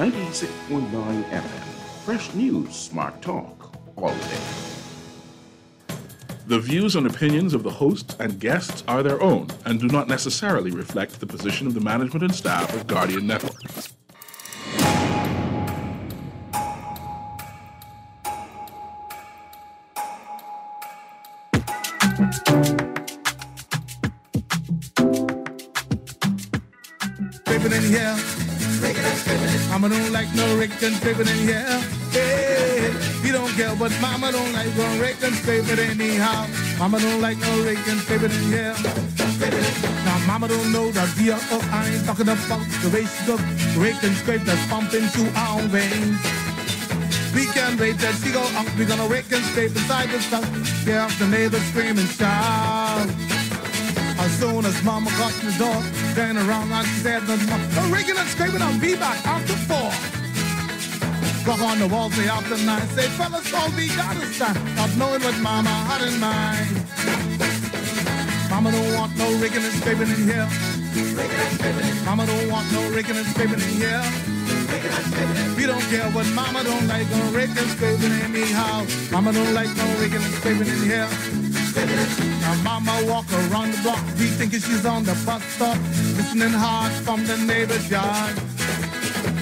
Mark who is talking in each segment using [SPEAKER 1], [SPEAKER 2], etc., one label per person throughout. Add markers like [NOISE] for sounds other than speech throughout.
[SPEAKER 1] 96.9 FM. Fresh news, smart talk, all day. The views and opinions of the hosts and guests are their own and do not necessarily reflect the position of the management and staff of Guardian Network.
[SPEAKER 2] Like and scraping in here. Hey, we don't care, but mama don't like no and scraping anyhow. Mama don't like no and scraping in here. Now mama don't know that we are up. I ain't talking about the goes. Rake and scrape that's pumping through our veins. We can wait that she go up. We gonna rake and scrape inside the stuff. Yeah, the neighbors screaming shout. As soon as mama got the door, turn around and she said, no, raking and scraping, I'll be back after four. Clock on the wall, say after nine, say, fellas, all we got is time, not knowing what mama had in mind. Mama don't want no raking and scraping in here. Mama don't want no raking and scraping in here. We don't care what mama don't like, no raking and scraping anyhow. Mama don't like no raking and scraping in here. Now mama walk around the block, we thinking she's on the bus stop, listening hard from the neighbor's yard.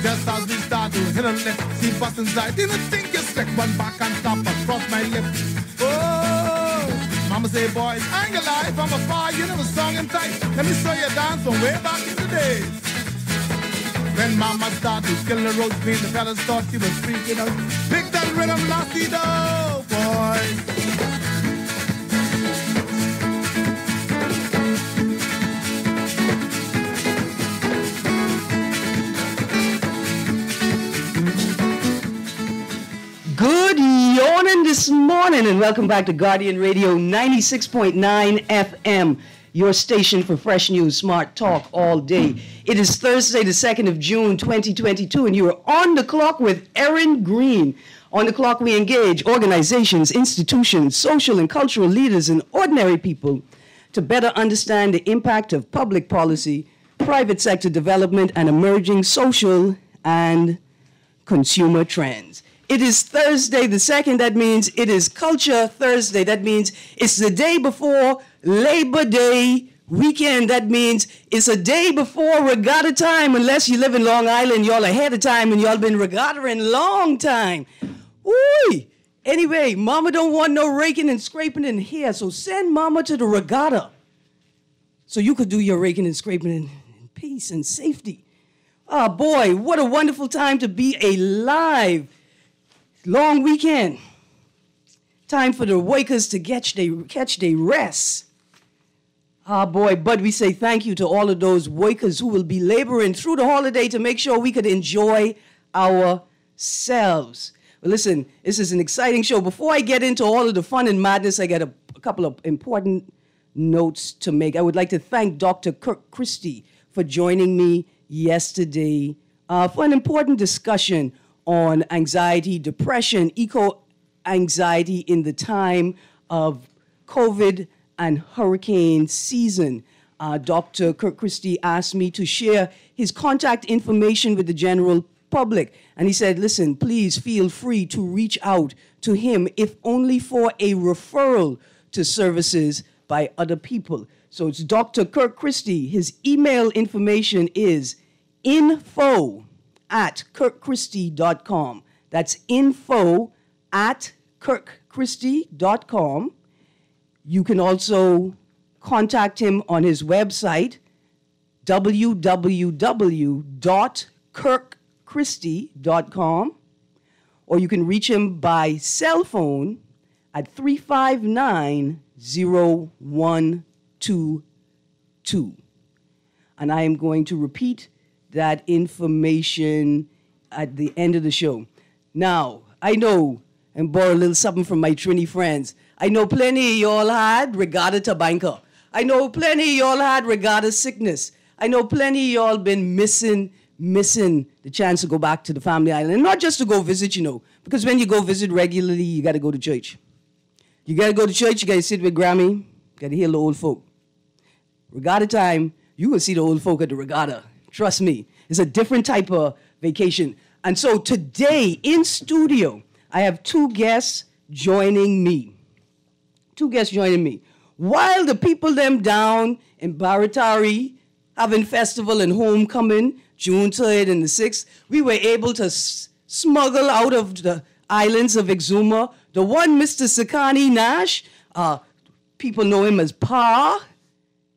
[SPEAKER 2] Just as we start to hit a lift, she busts inside. Didn't think you slick, one back and stop across my lip. Oh, mama say, boys, I ain't gonna lie, from afar you never sung and tight. Let me show you a dance from way back in the days. When mama started killing the roast beef, the fellas thought she was freaking out. Pick that rhythm, lasty dough, boys.
[SPEAKER 3] Morning this morning, and welcome back to Guardian Radio 96.9 FM, your station for fresh news, smart talk all day. It is Thursday, the 2nd of June, 2022, and you are on the clock with Erin Greene. On the clock, we engage organizations, institutions, social and cultural leaders, and ordinary people to better understand the impact of public policy, private sector development, and emerging social and consumer trends. It is Thursday the 2nd. That means it is Culture Thursday. That means it's the day before Labor Day weekend. That means it's a day before regatta time, unless you live in Long Island. Y'all ahead of time and y'all been regattaing long time. Ooh. Anyway, mama don't want no raking and scraping in here, so send mama to the regatta so you could do your raking and scraping in, in peace and safety. Oh boy, what a wonderful time to be alive. Long weekend. Time for the workers to catch their catch their rest. Ah boy, but we say thank you to all of those workers who will be laboring through the holiday to make sure we could enjoy ourselves. Well, listen, this is an exciting show. Before I get into all of the fun and madness, I got a, a couple of important notes to make. I would like to thank Dr. Kirk Christie for joining me yesterday uh, for an important discussion on anxiety, depression, eco anxiety in the time of COVID and hurricane season. Uh, Dr. Kirk Christie asked me to share his contact information with the general public. And he said, listen, please feel free to reach out to him, if only for a referral to services by other people. So it's Dr. Kirk Christie. His email information is info at kirkchristie.com. That's info at kirkchristie.com. You can also contact him on his website, www.kirkchristie.com, or you can reach him by cell phone at 359 0122. And I am going to repeat that information at the end of the show. Now, I know, and borrow a little something from my Trini friends. I know plenty y'all had regatta to banker. I know plenty y'all had regatta sickness. I know plenty y'all been missing, missing the chance to go back to the family island. And not just to go visit, you know, because when you go visit regularly, you got to go to church. You got to go to church, you got to sit with Grammy, got to hear the old folk. Regatta time, you will see the old folk at the regatta. Trust me, it's a different type of vacation. And so today in studio, I have two guests joining me. Two guests joining me. While the people them down in Barraterre having festival and homecoming, June 3rd and the 6th, we were able to smuggle out of the islands of Exuma the one Mr. Sakani Nash. Uh, people know him as Pa.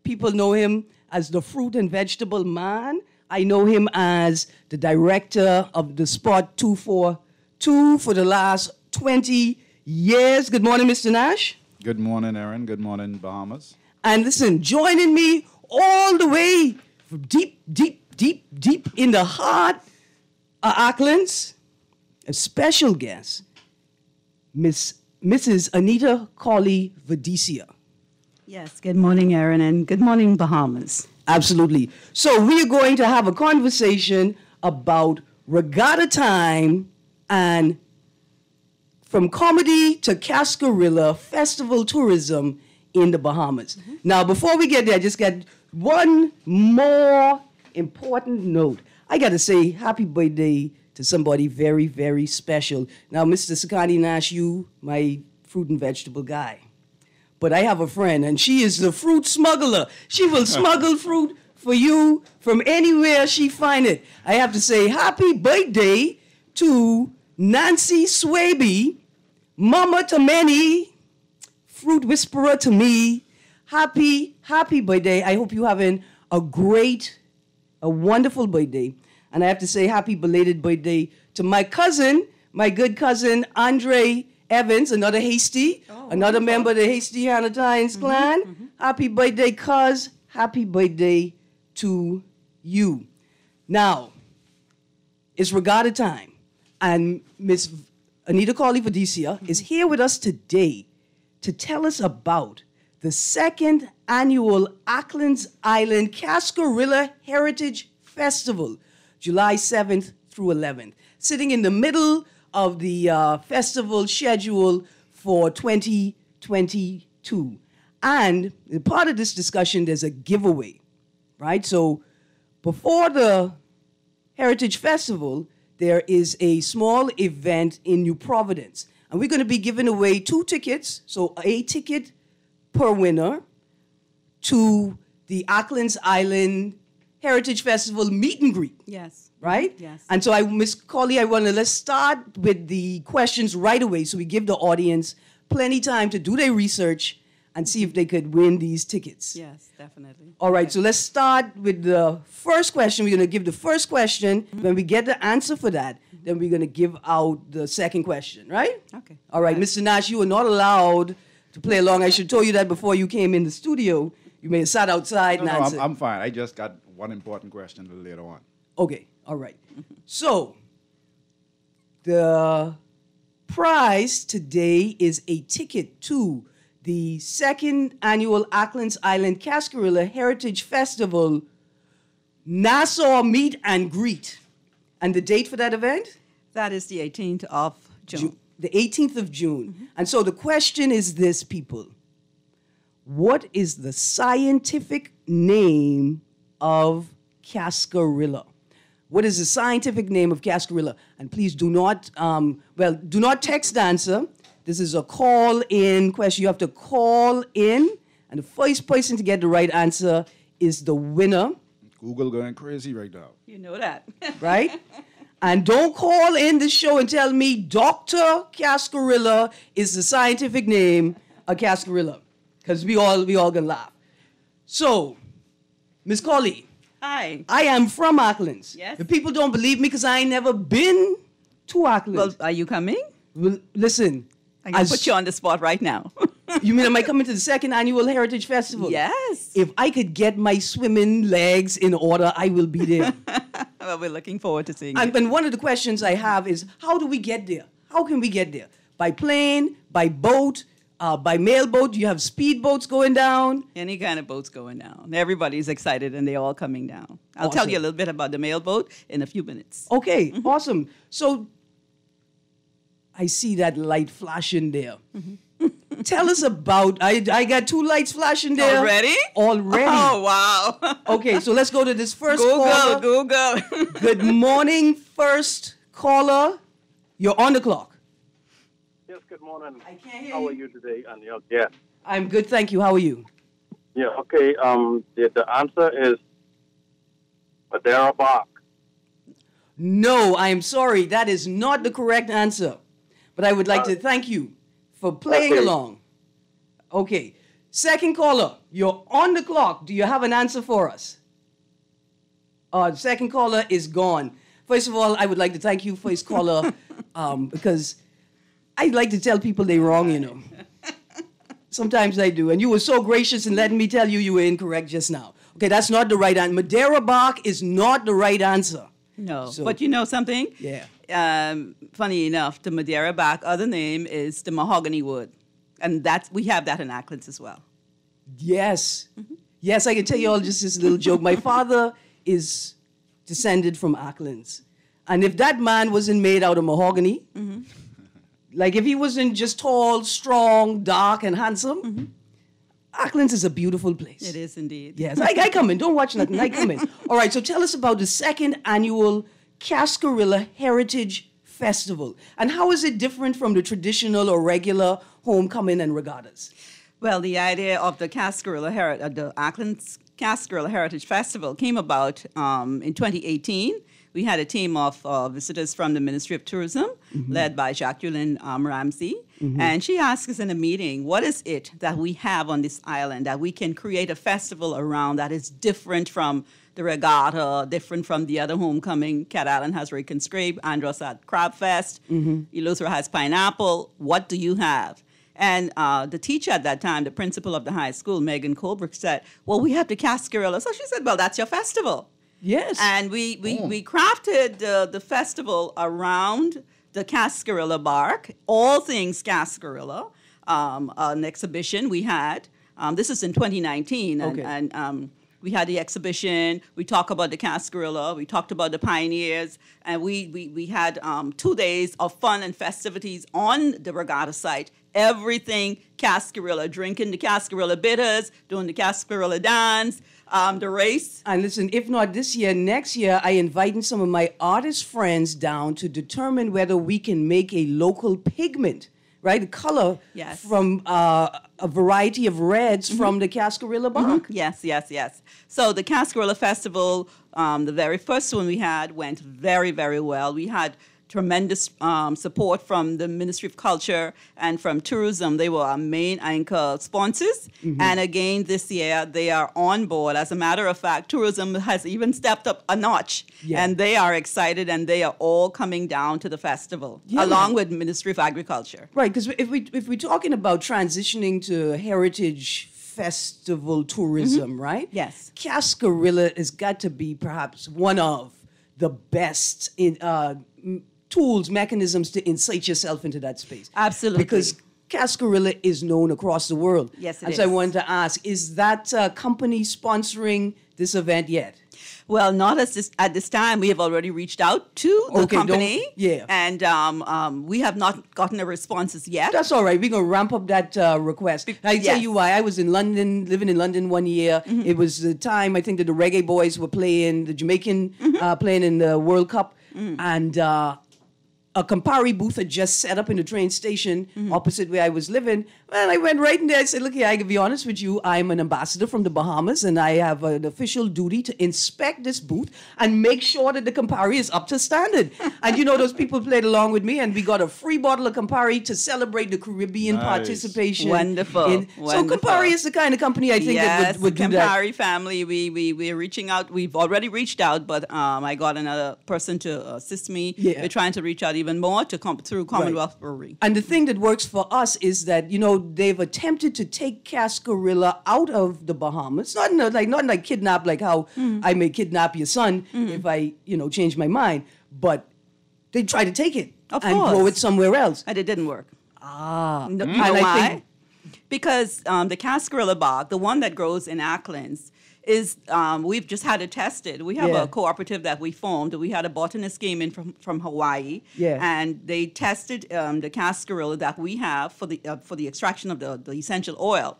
[SPEAKER 3] People know him as the fruit and vegetable man. I know him as the director of the Spot 242 for the last 20 years. Good morning, Mr. Nash.
[SPEAKER 4] Good morning, Erin. Good morning, Bahamas.
[SPEAKER 3] And listen, joining me all the way from deep, deep, deep, deep in the heart of Acklins, a special guest, Miss Mrs. Anita Colley Vadicia.
[SPEAKER 5] Yes, good morning, Erin, and good morning, Bahamas.
[SPEAKER 3] Absolutely. So we are going to have a conversation about regatta time and from comedy to Cascarilla festival tourism in the Bahamas. Mm-hmm. Now, before we get there, I just got one more important note. I got to say happy birthday to somebody very, very special. Now, Mr. Sakani Nash, you, my fruit and vegetable guy. But I have a friend, and she is the fruit smuggler. She will [LAUGHS] smuggle fruit for you from anywhere she find it. I have to say happy birthday to Nancy Swaby, mama to many, fruit whisperer to me. Happy, happy birthday. I hope you're having a great, a wonderful birthday. And I have to say happy belated birthday to my cousin, my good cousin Andre Evans, another Hasty, oh, another member of the Hasty Hanatines clan. Mm-hmm, mm-hmm. Happy birthday, cuz. Happy birthday to you. Now, it's regatta time, and Miss Anita Colley Vadicia mm-hmm. is here with us today to tell us about the second annual Acklins Island Cascarilla Heritage Festival, July 7th through 11th, sitting in the middle of the uh, festival schedule for 2022. And part of this discussion, there's a giveaway, right? So before the Heritage Festival, there is a small event in New Providence. And we're going to be giving away two tickets, so a ticket per winner to the Acklins Island Heritage Festival meet and greet,
[SPEAKER 5] Yes.
[SPEAKER 3] Right?
[SPEAKER 5] Yes.
[SPEAKER 3] And so I, Miss Colley, I want to let's start with the questions right away, so we give the audience plenty time to do their research and see if they could win these tickets.
[SPEAKER 5] Yes, definitely.
[SPEAKER 3] All right, so let's start with the first question. We're going to give the first question. Mm-hmm. When we get the answer for that, mm-hmm. then we're going to give out the second question, right?
[SPEAKER 5] Okay.
[SPEAKER 3] All right, Mr. Nash, you are not allowed to play along. I should told you that before you came in the studio. You may have sat outside
[SPEAKER 4] No,
[SPEAKER 3] and
[SPEAKER 4] no, I'm. I'm fine. I just got one important question a little later on.
[SPEAKER 3] Okay, all right. So, the prize today is a ticket to the second annual Acklins Island Cascarilla Heritage Festival Nassau Meet and Greet. And the date for that event?
[SPEAKER 5] That is the 18th of June.
[SPEAKER 3] Ju- the 18th of June. Mm-hmm. And so the question is this, people. What is the scientific name of Cascarilla? What is the scientific name of Cascarilla? And please do not, um, well, do not text answer. This is a call in question. You have to call in, and the first person to get the right answer is the winner
[SPEAKER 4] Google going crazy right now.
[SPEAKER 5] You know that. [LAUGHS]
[SPEAKER 3] right? and don't call in the show and tell me Dr. Cascarilla is the scientific name of Cascarilla, because we all we all gonna laugh. So, Miss Colley,
[SPEAKER 5] Hi.
[SPEAKER 3] I am from Acklins.
[SPEAKER 5] Yes.
[SPEAKER 3] The people don't believe me because I ain't never been to Acklins.
[SPEAKER 5] Well, are you coming?
[SPEAKER 3] Well, listen.
[SPEAKER 5] I can put you on the spot right now. [LAUGHS]
[SPEAKER 3] you mean I might come into the second annual Heritage Festival?
[SPEAKER 5] yes.
[SPEAKER 3] If I could get my swimming legs in order, I will be there. [LAUGHS]
[SPEAKER 5] well, we're looking forward to seeing
[SPEAKER 3] And,
[SPEAKER 5] you.
[SPEAKER 3] and one of the questions I have is how do we get there? How can we get there? By plane, by boat, uh, by mailboat? You have speedboats going down?
[SPEAKER 5] Any kind of boats going down. Everybody's excited and they're all coming down. I'll tell you a little bit about the mailboat in a few minutes.
[SPEAKER 3] Okay, awesome. So I see that light flashing there. Tell us about. I, I got two lights flashing there
[SPEAKER 5] Already?
[SPEAKER 3] Already.
[SPEAKER 5] Oh, wow. [LAUGHS]
[SPEAKER 3] Okay, so let's go to this first
[SPEAKER 5] Google,
[SPEAKER 3] caller.
[SPEAKER 5] Google.
[SPEAKER 3] Good morning, first caller, you're on the clock.
[SPEAKER 6] Good morning.
[SPEAKER 3] I can't hear
[SPEAKER 6] How are
[SPEAKER 3] you.
[SPEAKER 6] you today? Your guest?
[SPEAKER 3] I'm good, thank you. How are you?
[SPEAKER 6] Yeah, okay. Um, the, the answer is Madeira Bark.
[SPEAKER 3] No, I am sorry. That is not the correct answer. But I would like to thank you for playing
[SPEAKER 6] Okay.
[SPEAKER 3] along. Okay. Second caller, you're on the clock. Do you have an answer for us? Uh, second caller is gone. First of all, I would like to thank you, for first caller, [LAUGHS] um, because I like to tell people they're wrong, you know. [LAUGHS] Sometimes I do. And you were so gracious in letting me tell you you were incorrect just now. Okay, that's not the right answer. Madeira bark is not the right answer.
[SPEAKER 5] No,
[SPEAKER 3] So-
[SPEAKER 5] but you know something?
[SPEAKER 3] Yeah.
[SPEAKER 5] Um, funny enough, the Madeira bark other name is the mahogany wood, and that's we have that in Acklins as well.
[SPEAKER 3] Yes. Yes, I can tell you all just this little joke. My father is descended from Acklins. And if that man wasn't made out of mahogany, like if he wasn't just tall, strong, dark, and handsome, Acklins is a beautiful place.
[SPEAKER 5] It is indeed.
[SPEAKER 3] Yes, I, I come in. Don't watch nothing. I come in. [LAUGHS] All right, so tell us about the second annual Cascarilla Heritage Festival. And how is it different from the traditional or regular homecoming and regattas?
[SPEAKER 5] Well, the idea of the Cascarilla Heritage, uh, the Acklins Cascarilla Heritage Festival came about um, in 2018. We had a team of uh, visitors from the Ministry of Tourism, led by Jacqueline um, Ramsey. And she asked us in a meeting, what is it that we have on this island that we can create a festival around that is different from the regatta, different from the other homecoming? Cat Island has Rake and Scrape, Andros had Crab Fest, Eleuthera has Pineapple. What do you have? And uh, the teacher at that time, the principal of the high school, Megan Colbrook, said, Well, we have the Cascarilla. So she said, Well, that's your festival.
[SPEAKER 3] Yes.
[SPEAKER 5] And we, we, we crafted uh, the festival around the Cascarilla bark, all things Cascarilla. Um, an exhibition we had. Um, this is in 2019. And,
[SPEAKER 3] Okay.
[SPEAKER 5] and um, we had the exhibition. We talked about the Cascarilla. We talked about the pioneers. And we, we, we had um, two days of fun and festivities on the regatta site. Everything Cascarilla, drinking the Cascarilla bitters, doing the Cascarilla dance, um, the race.
[SPEAKER 3] And listen, if not this year, next year, I inviting some of my artist friends down to determine whether we can make a local pigment, right? A color
[SPEAKER 5] Yes.
[SPEAKER 3] from uh, a variety of reds from the Cascarilla bark.
[SPEAKER 5] Yes, yes, yes. So the Cascarilla Festival, um, the very first one we had, went very, very well. We had tremendous um, support from the Ministry of Culture and from tourism. They were our main anchor sponsors. And again, this year, they are on board. As a matter of fact, tourism has even stepped up a notch.
[SPEAKER 3] Yeah.
[SPEAKER 5] And they are excited and they are all coming down to the festival,
[SPEAKER 3] Yeah.
[SPEAKER 5] along with Ministry of Agriculture.
[SPEAKER 3] Right, because if we if we're talking about transitioning to heritage festival tourism, right?
[SPEAKER 5] Yes.
[SPEAKER 3] Cascarilla has got to be perhaps one of the best in uh, tools, mechanisms to incite yourself into that space.
[SPEAKER 5] Absolutely.
[SPEAKER 3] Because Cascarilla is known across the world.
[SPEAKER 5] Yes, it
[SPEAKER 3] and so I wanted to ask: Is that uh, company sponsoring this event yet?
[SPEAKER 5] Well, not as this, at this time. We have already reached out to the
[SPEAKER 3] Okay,
[SPEAKER 5] company.
[SPEAKER 3] yeah.
[SPEAKER 5] And um, um, we have not gotten a response as yet.
[SPEAKER 3] That's all right. We're gonna ramp up that uh, request. I tell
[SPEAKER 5] yes. Mm-hmm.
[SPEAKER 3] you why. I was in London, living in London one year. It was the time I think that the Reggae Boys were playing the Jamaican
[SPEAKER 5] Mm-hmm.
[SPEAKER 3] uh, playing in the World Cup,
[SPEAKER 5] Mm.
[SPEAKER 3] and uh, a Campari booth had just set up in the train station
[SPEAKER 5] Mm-hmm.
[SPEAKER 3] opposite where I was living. And I went right in there. I said, "Look here, I can be honest with you. I'm an ambassador from the Bahamas, and I have an official duty to inspect this booth and make sure that the Campari is up to standard." [LAUGHS] and you know, those people played along with me, and we got a free bottle of Campari to celebrate the Caribbean
[SPEAKER 4] Nice.
[SPEAKER 3] participation.
[SPEAKER 5] Wonderful,
[SPEAKER 3] in- So
[SPEAKER 5] wonderful.
[SPEAKER 3] Campari is the kind of company I think
[SPEAKER 5] yes,
[SPEAKER 3] that would, would
[SPEAKER 5] the
[SPEAKER 3] do that.
[SPEAKER 5] Campari family. We we we are reaching out. We've already reached out, but um, I got another person to assist me.
[SPEAKER 3] Yeah.
[SPEAKER 5] We're trying to reach out even more to come through Commonwealth Brewery.
[SPEAKER 3] And the thing that works for us is that you know they've attempted to take Cascarilla out of the Bahamas. Not in a, like not like kidnap like how
[SPEAKER 5] Mm.
[SPEAKER 3] I may kidnap your son if I you know change my mind, but they try to take it
[SPEAKER 5] Of
[SPEAKER 3] and grow it somewhere else.
[SPEAKER 5] And it didn't work.
[SPEAKER 3] Ah,
[SPEAKER 5] No, you know why?
[SPEAKER 3] think-
[SPEAKER 5] because um, the Cascarilla bog, the one that grows in Acklins, is um, we've just had it tested. We have
[SPEAKER 3] Yeah.
[SPEAKER 5] a cooperative that we formed. We had a botanist came in from, from Hawaii,
[SPEAKER 3] Yeah.
[SPEAKER 5] and they tested um, the Cascarilla that we have for the uh, for the extraction of the, the essential oil.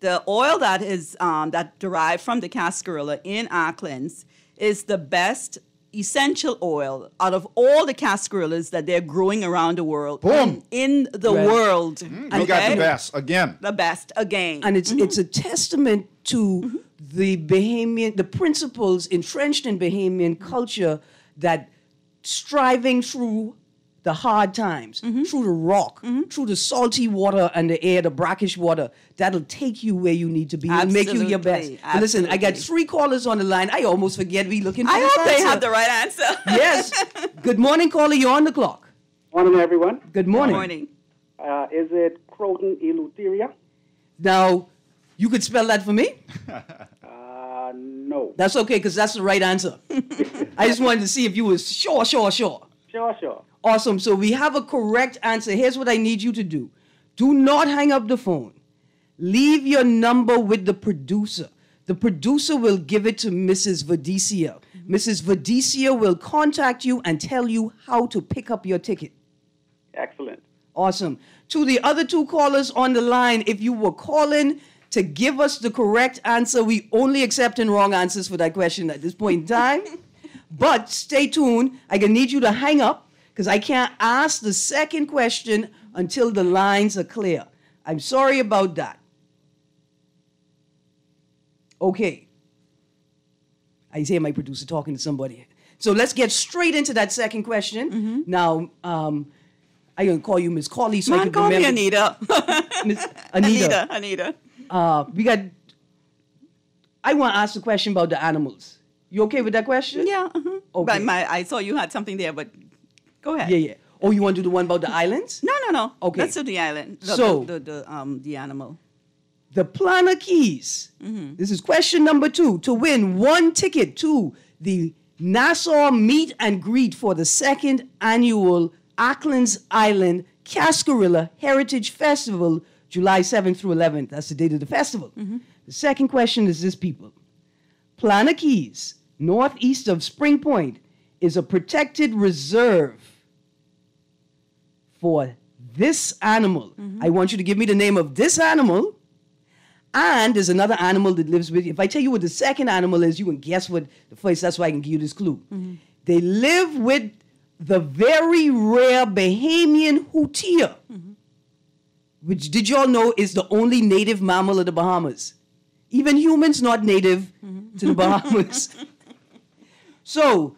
[SPEAKER 5] The oil that is um, that derived from the Cascarilla in Acklins is the best essential oil out of all the cascarillas that they're growing around the world.
[SPEAKER 4] Boom.
[SPEAKER 5] in the
[SPEAKER 3] Right.
[SPEAKER 5] world.
[SPEAKER 4] We got the best again.
[SPEAKER 5] The best again.
[SPEAKER 3] and it's it's a testament to the Bahamian, the principles entrenched in Bahamian culture that striving through the hard times, through the rock, through the salty water and the air, the brackish water, that'll take you where you need to be and make you your best.
[SPEAKER 5] Absolutely,
[SPEAKER 3] listen, I got three callers on the line. I almost forget we looking for
[SPEAKER 5] I
[SPEAKER 3] this
[SPEAKER 5] hope they have the right answer. [LAUGHS]
[SPEAKER 3] Yes. Good morning, caller. You're on the clock.
[SPEAKER 7] Morning, everyone.
[SPEAKER 3] Good morning.
[SPEAKER 5] Good Morning.
[SPEAKER 7] Uh, is it Croton eluteria?
[SPEAKER 3] Now, you could spell that for me? [LAUGHS]
[SPEAKER 7] Uh, no.
[SPEAKER 3] That's okay, because that's the right answer. [LAUGHS] I just wanted to see if you was sure, sure, sure.
[SPEAKER 7] Sure, sure.
[SPEAKER 3] Awesome. So we have a correct answer. Here's what I need you to do. Do not hang up the phone. Leave your number with the producer. The producer will give it to Mrs. Vadicia. Mrs. Vadicia will contact you and tell you how to pick up your ticket.
[SPEAKER 7] Excellent.
[SPEAKER 3] Awesome. To the other two callers on the line, if you were calling to give us the correct answer, we only accept accepting wrong answers for that question at this point in time. [LAUGHS] but stay tuned. I gonna need you to hang up because I can't ask the second question until the lines are clear. I'm sorry about that. Okay. I hear my producer talking to somebody. So let's get straight into that second question. Now, um, I'm gonna call you Miss Carly so I
[SPEAKER 5] Man,
[SPEAKER 3] can
[SPEAKER 5] call me. [LAUGHS] [LAUGHS] Anita.
[SPEAKER 3] Anita.
[SPEAKER 5] Anita. Anita.
[SPEAKER 3] Uh, we got. I want to ask a question about the animals. You okay with that question?
[SPEAKER 5] Yeah. uh-huh.
[SPEAKER 3] Okay.
[SPEAKER 5] But my, I saw you had something there, but go ahead.
[SPEAKER 3] Yeah, yeah. Oh, you want to do the one about the islands?
[SPEAKER 5] No, no, no.
[SPEAKER 3] Okay.
[SPEAKER 5] Let's do the island. The,
[SPEAKER 3] So-
[SPEAKER 5] the, the, the, um, the animal.
[SPEAKER 3] The Plana Cays. This is question number two. To win one ticket to the Nassau Meet and Greet for the second annual Acklins Island Cascarilla Heritage Festival, July 7th through 11th. That's the date of the festival. Mm-hmm. The second question is this, people. Plana Cays, northeast of Spring Point, is a protected reserve for this animal. Mm-hmm. I want you to give me the name of this animal. And there's another animal that lives with you. If I tell you what the second animal is, you can guess what the first. That's why I can give you this clue. Mm-hmm. They live with the very rare Bahamian hutia, which did y'all know is the only native mammal of the Bahamas. Even humans not native to the Bahamas. [LAUGHS] so,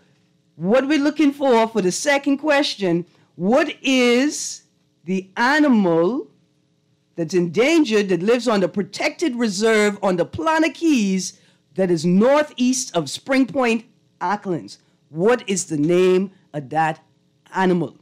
[SPEAKER 3] what we're looking for for the second question: What is the animal? that's endangered that lives on the protected reserve on the Plana Cays that is northeast of Spring Point, Acklins. What is the name of that animal?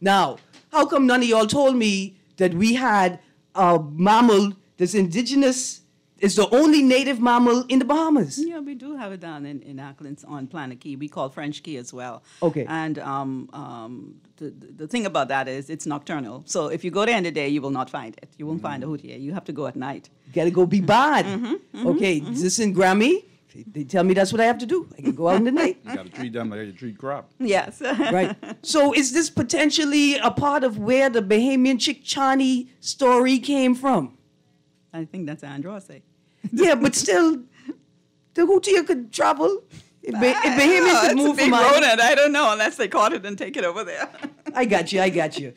[SPEAKER 3] Now, how come none of y'all told me that we had a mammal that's indigenous, is the only native mammal in the Bahamas?
[SPEAKER 5] Yeah, we do have it down in, in Acklins on Planet Key. We call French Key as well.
[SPEAKER 3] Okay.
[SPEAKER 5] And um, um, the, the thing about that is it's nocturnal. So if you go there in the day, you will not find it. You won't find a hootie. You have to go at night.
[SPEAKER 3] Gotta go be bad.
[SPEAKER 5] Mm-hmm,
[SPEAKER 3] okay, is this in Grammy? They- They tell me that's what I have to do. I can go out in the night.
[SPEAKER 4] You got to treat them like you treat crab.
[SPEAKER 5] Yes. [LAUGHS]
[SPEAKER 3] right. So is this potentially a part of where the Bahamian Chickcharney story came from?
[SPEAKER 5] I think that's Andros.
[SPEAKER 3] Yeah, but still, the Hutia could travel. If, ba- if Bahamians could
[SPEAKER 5] it's
[SPEAKER 3] move
[SPEAKER 5] a big
[SPEAKER 3] from island-
[SPEAKER 5] rodent. I don't know unless they caught it and take it over there.
[SPEAKER 3] I got you. I got you.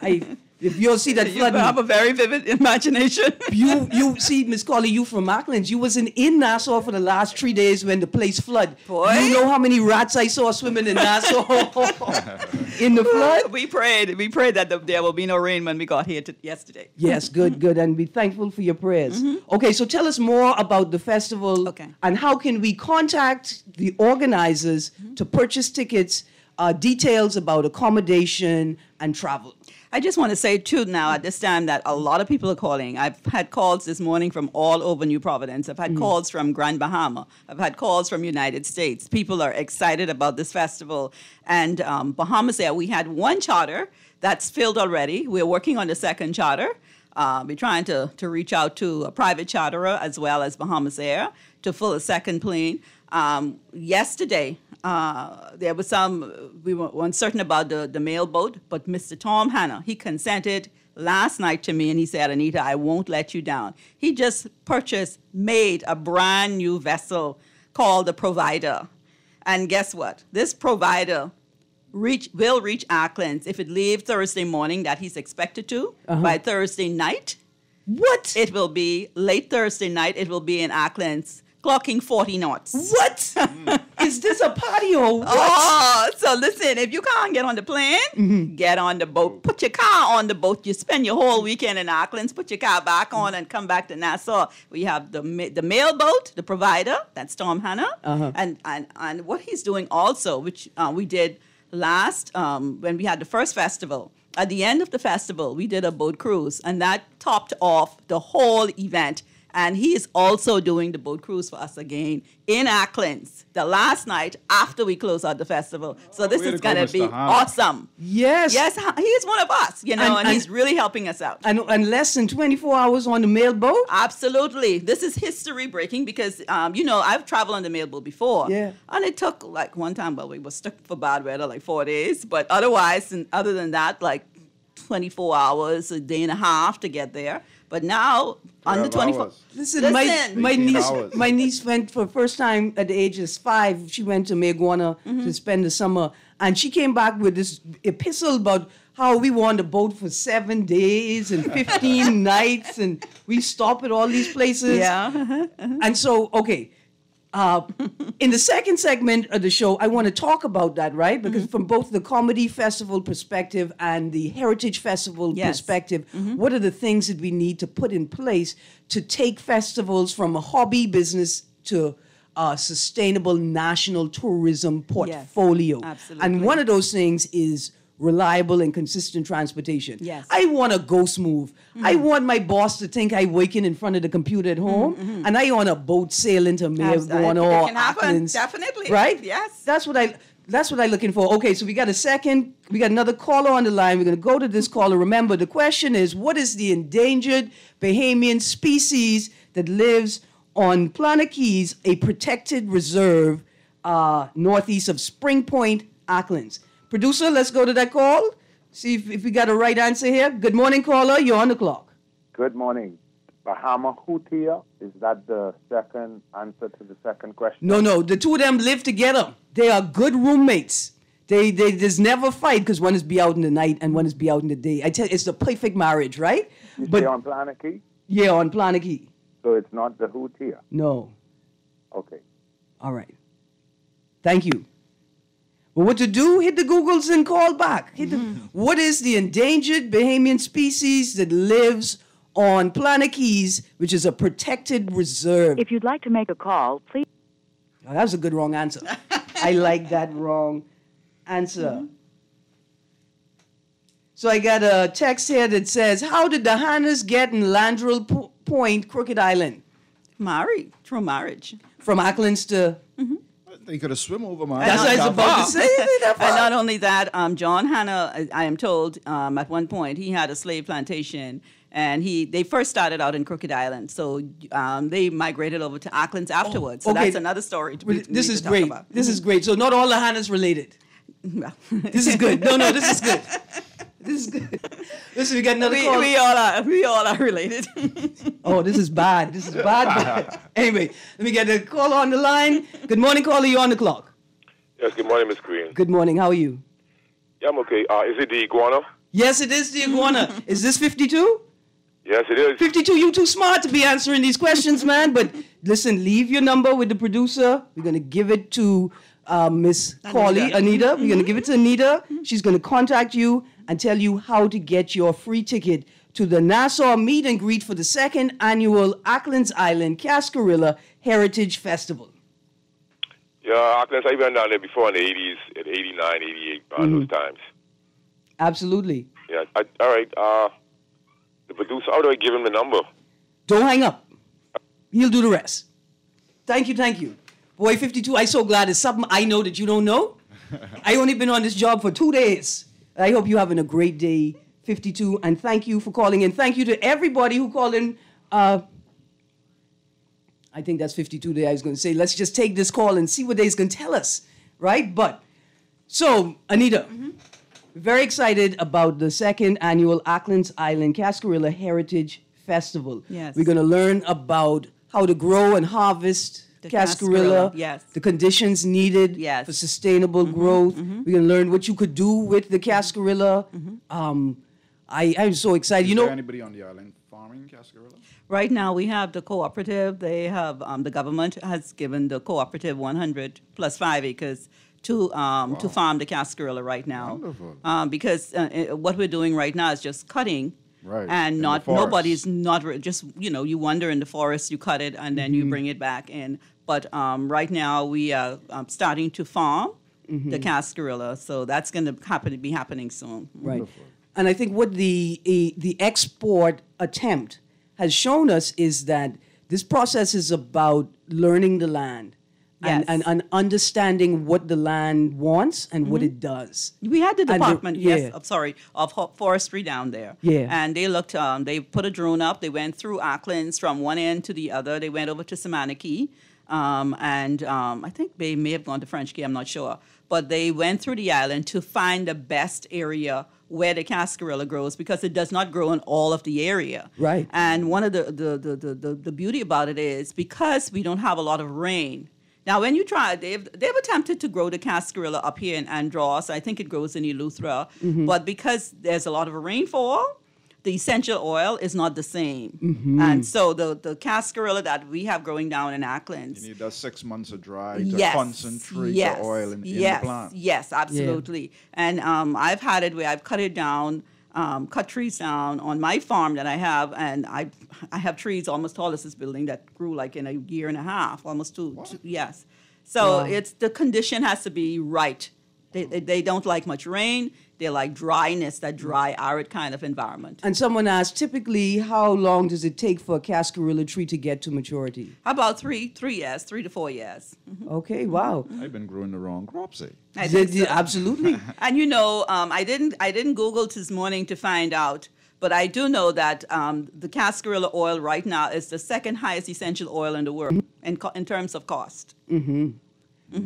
[SPEAKER 3] I if you'll see that [LAUGHS]
[SPEAKER 5] you have a very vivid imagination. [LAUGHS]
[SPEAKER 3] You you see, Miss Carly, you from Acklins. You wasn't in Nassau for the last three days when the place flood.
[SPEAKER 5] Boy.
[SPEAKER 3] You know how many rats I saw swimming in Nassau [LAUGHS] in the flood?
[SPEAKER 5] we prayed. We prayed that the, there will be no rain when we got here to, yesterday.
[SPEAKER 3] Yes, good, good, and be thankful for your prayers. Okay, so tell us more about the festival.
[SPEAKER 5] Okay.
[SPEAKER 3] and how can we contact the organizers
[SPEAKER 5] Mm-hmm.
[SPEAKER 3] to purchase tickets, uh, details about accommodation and travel.
[SPEAKER 5] I just want to say too now at this time that a lot of people are calling. I've had calls this morning from all over New Providence. I've had calls from Grand Bahama. I've had calls from United States. People are excited about this festival. And um, Bahamasair, we had one charter that's filled already. We're working on the second charter. Uh, we're trying to, to reach out to a private charterer as well as Bahamasair to fill a second plane. Um, yesterday, uh, there was some, we were uncertain about the, the mail boat, but Mr. Tom Hanna, he consented last night to me and he said, Anita, I won't let you down. He just purchased, made a brand new vessel called the Provider. And guess what? This provider reach will reach Acklins if it leaves Thursday morning that he's expected to. By Thursday night,
[SPEAKER 3] What?
[SPEAKER 5] it will be late Thursday night. It will be in Acklins, clocking 40 knots.
[SPEAKER 3] what? [LAUGHS] Is this a party or what?
[SPEAKER 5] Oh, so listen, if you can't get on the plane, get on the boat. Put your car on the boat. You spend your whole weekend in Acklins, put your car back on and come back to Nassau. We have the the mail boat, the provider, that's Tom Hanna. And, and, and what he's doing also, which uh, we did last um, when we had the first festival. At the end of the festival, we did a boat cruise, and that topped off the whole event. And he is also doing the boat cruise for us again in Acklins the last night after we close out the festival. So this
[SPEAKER 4] way
[SPEAKER 5] is going to
[SPEAKER 4] Mr.
[SPEAKER 5] be
[SPEAKER 4] Hanna.
[SPEAKER 5] awesome.
[SPEAKER 3] Yes.
[SPEAKER 5] Yes, ha- he is one of us, you know,
[SPEAKER 3] And-
[SPEAKER 5] and,
[SPEAKER 3] and-
[SPEAKER 5] he's really helping us out.
[SPEAKER 3] And, and less than 24 hours on the mail boat?
[SPEAKER 5] Absolutely. This is history breaking because, um, you know, I've traveled on the mail boat before.
[SPEAKER 3] Yeah.
[SPEAKER 5] And it took like one time, well, we were stuck for bad weather, like four days. But otherwise, and other than that, like 24 hours, a day and a half to get there. But now, under
[SPEAKER 4] 12
[SPEAKER 5] 24.
[SPEAKER 4] hours.
[SPEAKER 3] Listen, my,
[SPEAKER 5] Listen.
[SPEAKER 3] my
[SPEAKER 4] 18
[SPEAKER 3] niece
[SPEAKER 4] hours.
[SPEAKER 3] my niece went for the first time at the age of five. She went to Mayaguana to mm-hmm. spend the summer, and she came back with this epistle about how we were on the boat for seven days and [LAUGHS] fifteen nights, and we stop at all these places.
[SPEAKER 5] Yeah. [LAUGHS]
[SPEAKER 3] And so, okay, uh, in the second segment of the show, I want to talk about that, right? Because
[SPEAKER 5] Mm-hmm.
[SPEAKER 3] from both the comedy festival perspective and the heritage festival
[SPEAKER 5] Yes.
[SPEAKER 3] perspective,
[SPEAKER 5] Mm-hmm.
[SPEAKER 3] what are the things that we need to put in place to take festivals from a hobby business to a sustainable national tourism portfolio?
[SPEAKER 5] absolutely.
[SPEAKER 3] And one of those things is reliable and consistent transportation.
[SPEAKER 5] Yes.
[SPEAKER 3] I want a ghost move. Mm-hmm. I want my boss to think I waking in front of the computer at home, mm-hmm, mm-hmm. and I on a boat sailing to
[SPEAKER 5] Abs-
[SPEAKER 3] Melbourne
[SPEAKER 5] it
[SPEAKER 3] or
[SPEAKER 5] can happen,
[SPEAKER 3] Athens.
[SPEAKER 5] definitely.
[SPEAKER 3] Right?
[SPEAKER 5] Yes.
[SPEAKER 3] That's what I. That's what I'm looking for. Okay, so we got a second. We got another caller on the line. We're going to go to this caller. Remember, the question is, what is the endangered Bahamian species that lives on Planet Keys, a protected reserve uh, northeast of Spring Point, Acklins? Producer, let's go to that call. See if, if we got a right answer here. Good morning, caller. You're on the clock.
[SPEAKER 8] Good morning. Bahama Hutia, is that the second answer to the second question?
[SPEAKER 3] No, no. The two of them live together. They are good roommates. They, they there's never fight because one is be out in the night and one is be out in the day. I tell you, it's the perfect marriage, right?
[SPEAKER 8] You
[SPEAKER 3] But
[SPEAKER 8] on Planet Key?
[SPEAKER 3] yeah, on Planet Key.
[SPEAKER 8] So it's not the Hutia.
[SPEAKER 3] No.
[SPEAKER 8] Okay.
[SPEAKER 3] All right. Thank you. But what to do? Hit the Googles and call back. Hit the, mm-hmm. what is the endangered Bahamian species that lives on Planet Keys, which is a protected reserve?
[SPEAKER 9] If you'd like to make a call, please.
[SPEAKER 3] Oh, that was a good wrong answer. [LAUGHS] I like that wrong answer. Mm-hmm. So I got a text here that says, "How did the Hannas get in Landrail Po- Point, Crooked Island,
[SPEAKER 5] Married through marriage.
[SPEAKER 3] from Acklins to?" Mm-hmm.
[SPEAKER 4] They could have swim over my.
[SPEAKER 3] That's what I was about to [LAUGHS] say. Isn't it that
[SPEAKER 5] And not only that, um, John Hanna, I- I am told, um, at one point he had a slave plantation, and he they first started out in Crooked Island, so um, they migrated over to Acklins afterwards. so
[SPEAKER 3] okay.
[SPEAKER 5] that's another story. To,
[SPEAKER 3] Well,
[SPEAKER 5] we- we
[SPEAKER 3] this
[SPEAKER 5] need
[SPEAKER 3] is
[SPEAKER 5] to talk
[SPEAKER 3] great.
[SPEAKER 5] about.
[SPEAKER 3] This is great. So not all the Hannas related. [LAUGHS] This is good. No, no, this is good. [LAUGHS] This is good. [LAUGHS] Listen, we got another
[SPEAKER 5] we,
[SPEAKER 3] call.
[SPEAKER 5] we all are we all are related. [LAUGHS]
[SPEAKER 3] Oh, this is bad. This is bad. bad. [LAUGHS] anyway, let me get the caller on the line. Good morning, caller. You're on the clock.
[SPEAKER 10] Yes, good morning, Miss Greene.
[SPEAKER 3] Good morning. How are you?
[SPEAKER 10] Yeah, I'm okay. Uh, is it the iguana?
[SPEAKER 3] Yes, it is the iguana. is this 52?
[SPEAKER 10] Yes, it is.
[SPEAKER 3] 52, you too smart to be answering these questions, man. But listen, leave your number with the producer. We're going to give it to uh, Miss Corley, Anita. We're going to give it to Anita. She's going to contact you and tell you how to get your free ticket to the Nassau meet and greet for the second annual Acklins Island Cascarilla Heritage Festival.
[SPEAKER 10] Yeah, Acklins, I've been down there before in the 80s, at 89, 88, around those times.
[SPEAKER 3] Absolutely.
[SPEAKER 10] Yeah, I, all right. Uh, the producer, how do I give him the number?
[SPEAKER 3] Don't hang up. He'll do the rest. Thank you, thank you. Boy, 52, I'm so glad it's something I know that you don't know. [LAUGHS] I only been on this job for two days. I hope you're having a great day, 52, and thank you for calling in. Thank you to everybody who called in. Uh, I think that's 52 there. I was going to say, let's just take this call and see what they's going to tell us, right? But, so, Anita, very excited about the second annual Acklins Island Cascarilla Heritage Festival.
[SPEAKER 5] Yes.
[SPEAKER 3] We're going to learn about how to grow and harvest
[SPEAKER 5] The
[SPEAKER 3] Cascarilla,
[SPEAKER 5] Cascarilla, yes.
[SPEAKER 3] the conditions needed
[SPEAKER 5] Yes. Mm-hmm.
[SPEAKER 3] for sustainable growth. We're gonna learn what you could do with the Cascarilla.
[SPEAKER 5] Mm-hmm.
[SPEAKER 3] Um, I, I'm so excited.
[SPEAKER 4] Is
[SPEAKER 3] You
[SPEAKER 4] there
[SPEAKER 3] know,
[SPEAKER 4] anybody on the island farming cascarilla?
[SPEAKER 5] Right now, we have the cooperative. They have um, the government has given the cooperative 100 plus five acres to um, to farm the cascarilla right now.
[SPEAKER 4] Wonderful.
[SPEAKER 5] Um, because uh, uh, what we're doing right now is just cutting.
[SPEAKER 4] Right,
[SPEAKER 5] And
[SPEAKER 4] in
[SPEAKER 5] not nobody's not just you know you wander in the forest, you cut it, and then you bring it back in. But um, right now we are um, starting to farm the cascarilla, so that's going to happen to be happening soon.
[SPEAKER 3] right? And I think what the the export attempt has shown us is that this process is about learning the land. And,
[SPEAKER 5] Yes.
[SPEAKER 3] and, and understanding what the land wants and what it does.
[SPEAKER 5] We had the
[SPEAKER 3] And the-
[SPEAKER 5] department, yes. I'm sorry, of forestry down there.
[SPEAKER 3] Yeah.
[SPEAKER 5] And they looked, um, they put a drone up. They went through Acklins from one end to the other. They went over to Samana Cay. Um, and um, I think they may have gone to French Key, I'm not sure. But they went through the island to find the best area where the cascarilla grows because it does not grow in all of the area.
[SPEAKER 3] Right.
[SPEAKER 5] And one of the, the, the, the, the beauty about it is because we don't have a lot of rain. Now, when you try, they've, they've attempted to grow the cascarilla up here in Andros. I think it grows in Eleuthera.
[SPEAKER 3] Mm-hmm.
[SPEAKER 5] But because there's a lot of rainfall, the essential oil is not the same. And so the, the cascarilla that we have growing down in Acklins,
[SPEAKER 4] You need that six months of dry to
[SPEAKER 5] yes,
[SPEAKER 4] concentrate
[SPEAKER 5] yes,
[SPEAKER 4] the oil in, in
[SPEAKER 5] yes,
[SPEAKER 4] the plant.
[SPEAKER 5] Yes, absolutely. And um, I've had it where I've cut it down, um, cut trees down on my farm that I have, and I I have trees almost tall as this building that grew like in a year and a half, almost two. two yes. So
[SPEAKER 3] Wow.
[SPEAKER 5] it's the condition has to be right. They, they, they don't like much rain. They like dryness, that dry, arid kind of environment.
[SPEAKER 3] And someone asked, typically, how long does it take for a cascarilla tree to get to maturity?
[SPEAKER 5] How about three three years, three to four years?
[SPEAKER 3] Okay, wow.
[SPEAKER 4] I've been growing the wrong crops, eh?
[SPEAKER 5] I
[SPEAKER 3] Did
[SPEAKER 5] think so.
[SPEAKER 3] absolutely. [LAUGHS]
[SPEAKER 5] And you know, um, I didn't I didn't Google this morning to find out, but I do know that um, the cascarilla oil right now is the second highest essential oil in the world in, co- in terms of cost.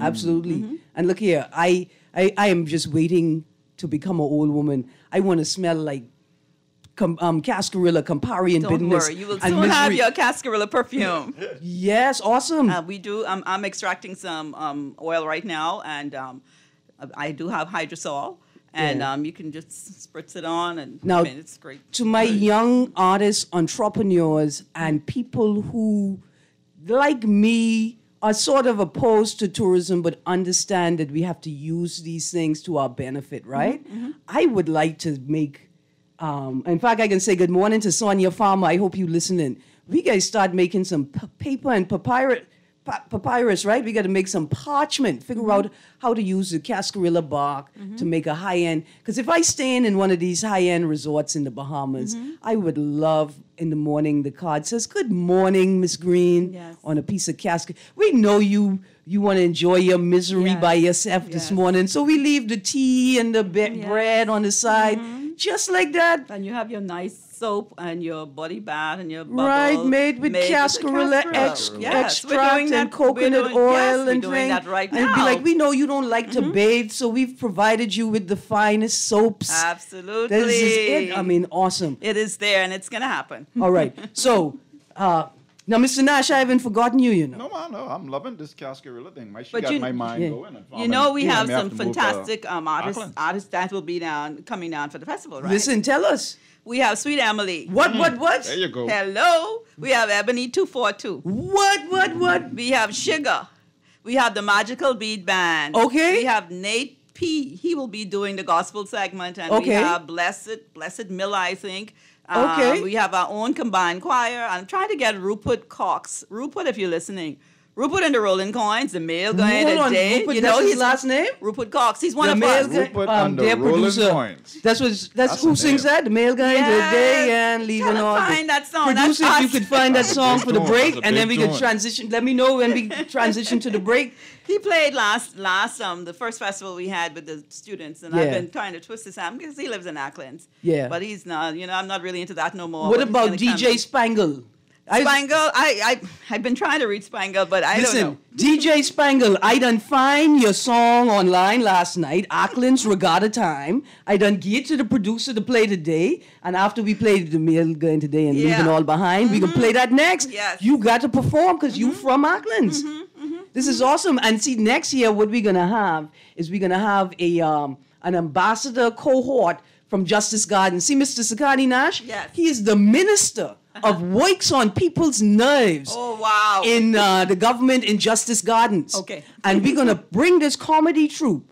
[SPEAKER 3] Absolutely.
[SPEAKER 5] Mm-hmm.
[SPEAKER 3] And look here, I, I, I am just waiting to become an old woman. I want to smell like com, um, cascarilla, Campari, and
[SPEAKER 5] Don't
[SPEAKER 3] bitterness.
[SPEAKER 5] worry, you will soon have your cascarilla perfume. [LAUGHS]
[SPEAKER 3] Yes, awesome.
[SPEAKER 5] uh, we do. I'm, I'm extracting some um, oil right now, and um, I do have hydrosol, and
[SPEAKER 3] Yeah.
[SPEAKER 5] um, you can just spritz it on, and
[SPEAKER 3] Now,
[SPEAKER 5] I mean, it's great.
[SPEAKER 3] to my young artists, entrepreneurs, and people who, like me, are sort of opposed to tourism but understand that we have to use these things to our benefit, right? I would like to make, um, in fact, I can say good morning to Sonia Farmer. I hope you listening. We guys start making some p- paper and papyrus. Pa- Papyrus, right? We got to make some parchment. Figure mm-hmm. out how to use the cascarilla bark to mm-hmm. make a high end. Because if I stand in one of these high end resorts in the Bahamas, mm-hmm. I would love in the morning the card says "Good morning, Miss Greene"
[SPEAKER 5] Yes.
[SPEAKER 3] on a piece of casket. We know you you want to enjoy your misery
[SPEAKER 5] Yes.
[SPEAKER 3] by yourself this morning, so we leave the tea and the be-
[SPEAKER 5] Yes. Mm-hmm.
[SPEAKER 3] bread on the side, just like that.
[SPEAKER 5] And you have your nice soap and your body bath and your bubble
[SPEAKER 3] Right, made with cascarilla ex-
[SPEAKER 5] Yes, we're
[SPEAKER 3] extract
[SPEAKER 5] doing
[SPEAKER 3] and coconut
[SPEAKER 5] doing-
[SPEAKER 3] oil
[SPEAKER 5] yes,
[SPEAKER 3] and drink.
[SPEAKER 5] that right
[SPEAKER 3] and it'd be.
[SPEAKER 5] Mm-hmm.
[SPEAKER 3] like, we know you don't like to bathe, so we've provided you with the finest soaps.
[SPEAKER 5] Absolutely.
[SPEAKER 3] This is it. I mean, awesome.
[SPEAKER 5] it is there and it's going to happen.
[SPEAKER 3] All right. So, uh, now, Mr. Nash, I haven't forgotten you, you know.
[SPEAKER 4] No, man, no. I'm loving this cascarilla thing. My, she
[SPEAKER 5] But
[SPEAKER 4] got
[SPEAKER 5] you-
[SPEAKER 4] my mind
[SPEAKER 3] Yeah.
[SPEAKER 4] going. and
[SPEAKER 5] You know, we
[SPEAKER 4] farming.
[SPEAKER 5] have
[SPEAKER 4] I may
[SPEAKER 5] some
[SPEAKER 4] to move, uh,
[SPEAKER 5] fantastic um, artists,
[SPEAKER 4] Acklins.
[SPEAKER 5] artists that will be down coming down for the festival, right?
[SPEAKER 3] Listen, tell us.
[SPEAKER 5] we have Sweet Emily.
[SPEAKER 3] What, what, what?
[SPEAKER 4] There you go.
[SPEAKER 5] Hello. We have Ebony 242.
[SPEAKER 3] What, what, what?
[SPEAKER 5] We have Sugar. We have the Magical Beat Band.
[SPEAKER 3] Okay.
[SPEAKER 5] We have Nate P. He will be doing the gospel segment, and we have Blessed Blessed Miller, I think. Um,
[SPEAKER 3] Okay.
[SPEAKER 5] We have our own combined choir. I'm trying to get Rupert Cox. Rupert, if you're listening. Rupert and the Rolling Coins, the male guy
[SPEAKER 3] Hold on,
[SPEAKER 5] today.
[SPEAKER 3] Rupert,
[SPEAKER 5] you know
[SPEAKER 3] his last name?
[SPEAKER 5] Rupert Cox. He's one
[SPEAKER 3] the
[SPEAKER 5] of
[SPEAKER 3] male
[SPEAKER 5] us.
[SPEAKER 3] guy,
[SPEAKER 4] Rupert
[SPEAKER 3] um,
[SPEAKER 4] and the Rolling
[SPEAKER 3] producer.
[SPEAKER 4] Coins.
[SPEAKER 3] That's what. That's,
[SPEAKER 4] That's
[SPEAKER 3] who sings
[SPEAKER 4] name.
[SPEAKER 3] that. The male guy
[SPEAKER 5] Yes.
[SPEAKER 3] today and leaving
[SPEAKER 5] Trying to
[SPEAKER 3] all.
[SPEAKER 5] find that song. That's
[SPEAKER 3] Producer, if you could find that song for the break, and then we could transition. Let me know when we [LAUGHS] transition to the break.
[SPEAKER 5] He played last last um the first festival we had with the students, and I've been trying to twist his arm because he lives in Acklins.
[SPEAKER 3] Yeah.
[SPEAKER 5] But he's not. You know, I'm not really into that no more.
[SPEAKER 3] What about DJ. Spangle?
[SPEAKER 5] Spangle? I I I've been trying to read Spangle, but I
[SPEAKER 3] Listen,
[SPEAKER 5] don't know.
[SPEAKER 3] DJ Spangle, I done find your song online last night, Acklins Regatta Time. I done get to the producer to play today, and after we played the mail going today and
[SPEAKER 5] Yeah.
[SPEAKER 3] leaving all behind, we can mm-hmm. play that next.
[SPEAKER 5] Yes.
[SPEAKER 3] You got to perform because you mm-hmm. from Acklins. Mm-hmm. This is awesome. And see, next year, what we're gonna have is we're gonna have a um, an ambassador cohort from Justice Garden. See, Mr. Sakani Nash?
[SPEAKER 5] Yes.
[SPEAKER 3] He is the minister of works on people's nerves.
[SPEAKER 5] Oh, wow.
[SPEAKER 3] In uh, the government in Justice Gardens.
[SPEAKER 5] Okay.
[SPEAKER 3] And we're gonna bring this comedy troupe.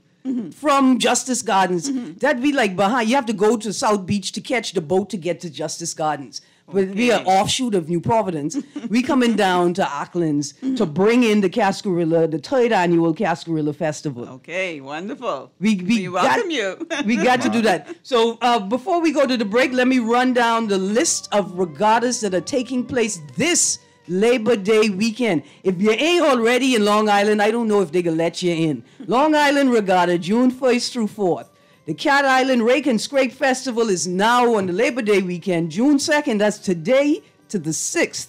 [SPEAKER 3] From Justice Gardens, that'd be like behind. You have to go to South Beach to catch the boat to get to Justice Gardens. But we are
[SPEAKER 5] Okay.
[SPEAKER 3] offshoot of New Providence. we coming down to Acklins to bring in the Cascarilla, the third annual Cascarilla Festival.
[SPEAKER 5] Okay, wonderful.
[SPEAKER 3] We, we,
[SPEAKER 5] welcome
[SPEAKER 3] got,
[SPEAKER 5] you. [LAUGHS]
[SPEAKER 3] we got to do that. So uh, before we go to the break, let me run down the list of regattas that are taking place this Labor Day weekend. If you ain't already in Long Island, I don't know if they can let you in. Long Island Regatta, June 1st through 4th. The Cat Island Rake and Scrape Festival is now on the Labor Day weekend, June 2nd. That's today to the 6th.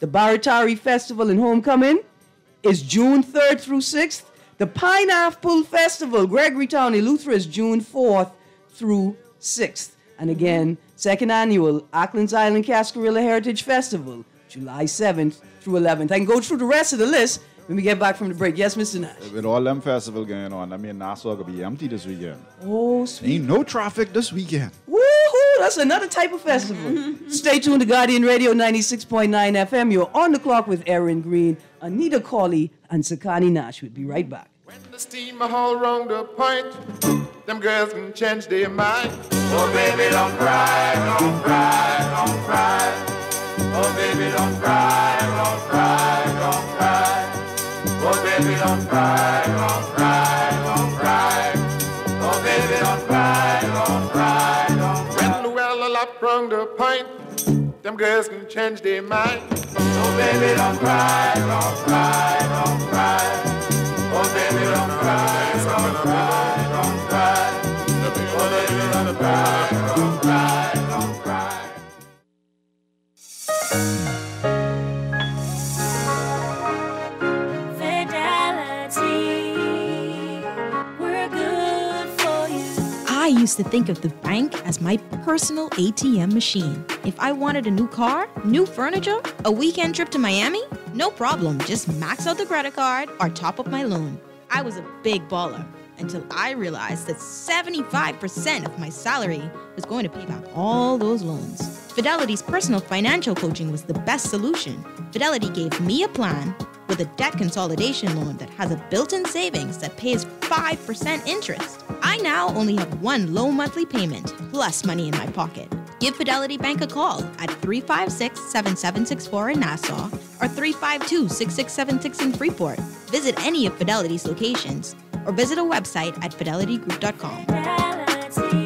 [SPEAKER 3] The Barraterre Festival and Homecoming is June 3rd through 6th. The Pineapple Festival, Gregorytown, Eleuthera, is June 4th through 6th. And again, second annual Acklins Island Cascarilla Heritage Festival, July 7th through 11th. I can go through the rest of the list when we get back from the break. Yes, Mr. Nash.
[SPEAKER 4] With all them festival going on, I mean, Nassau gonna be empty this weekend.
[SPEAKER 3] Oh, sweet.
[SPEAKER 4] Ain't no traffic this weekend.
[SPEAKER 3] Woohoo! That's another type of festival. [LAUGHS] Stay tuned to Guardian Radio 96.9 FM. You're on the clock with Erin Greene, Anita Cawley, and Sakani Nash. We'll be right back.
[SPEAKER 9] The steam all round the point. Them girls can change their mind. Oh, baby, don't cry, don't cry, don't cry. Oh, baby, don't cry, don't cry, don't cry. Oh, baby, don't cry, don't cry, don't cry. Oh, baby, don't cry, don't cry, don't cry. When well up round the point, them girls can change their mind. Oh, baby, don't cry, don't cry, don't cry. Oh, baby, don't cry, don't cry, don't cry. Oh, baby, don't cry, don't cry,
[SPEAKER 11] used to think of the bank as my personal ATM machine. If I wanted a new car, new furniture, a weekend trip to Miami, no problem. Just max out the credit card or top up my loan. I was a big baller until I realized that 75% of my salary was going to pay back all those loans. Fidelity's personal financial coaching was the best solution. Fidelity gave me a plan with a debt consolidation loan that has a built in savings that pays 5% interest. I now only have one low monthly payment plus money in my pocket. Give Fidelity Bank a call at 356 7764 in Nassau or 352 6676 in Freeport. Visit any of Fidelity's locations or visit a website at fidelitegroup.com.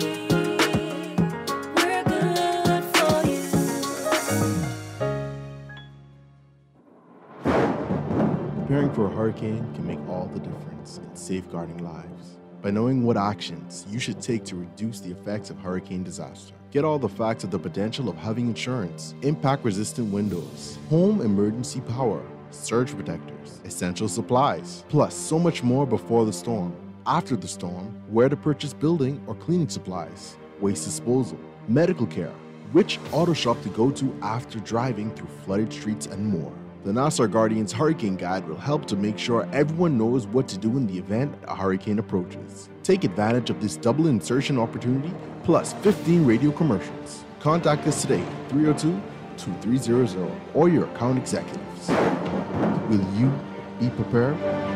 [SPEAKER 12] Preparing for a hurricane can make all the difference in safeguarding lives. By knowing what actions you should take to reduce the effects of hurricane disaster, get all the facts of the potential of having insurance, impact resistant windows, home emergency power, surge protectors, essential supplies, plus so much more before the storm, after the storm, where to purchase building or cleaning supplies, waste disposal, medical care, which auto shop to go to after driving through flooded streets, and more. The Nassau Guardian's Hurricane Guide will help to make sure everyone knows what to do in the event a hurricane approaches. Take advantage of this double insertion opportunity plus 15 radio commercials. Contact us today at 302 2300 or your account executives. Will you be prepared?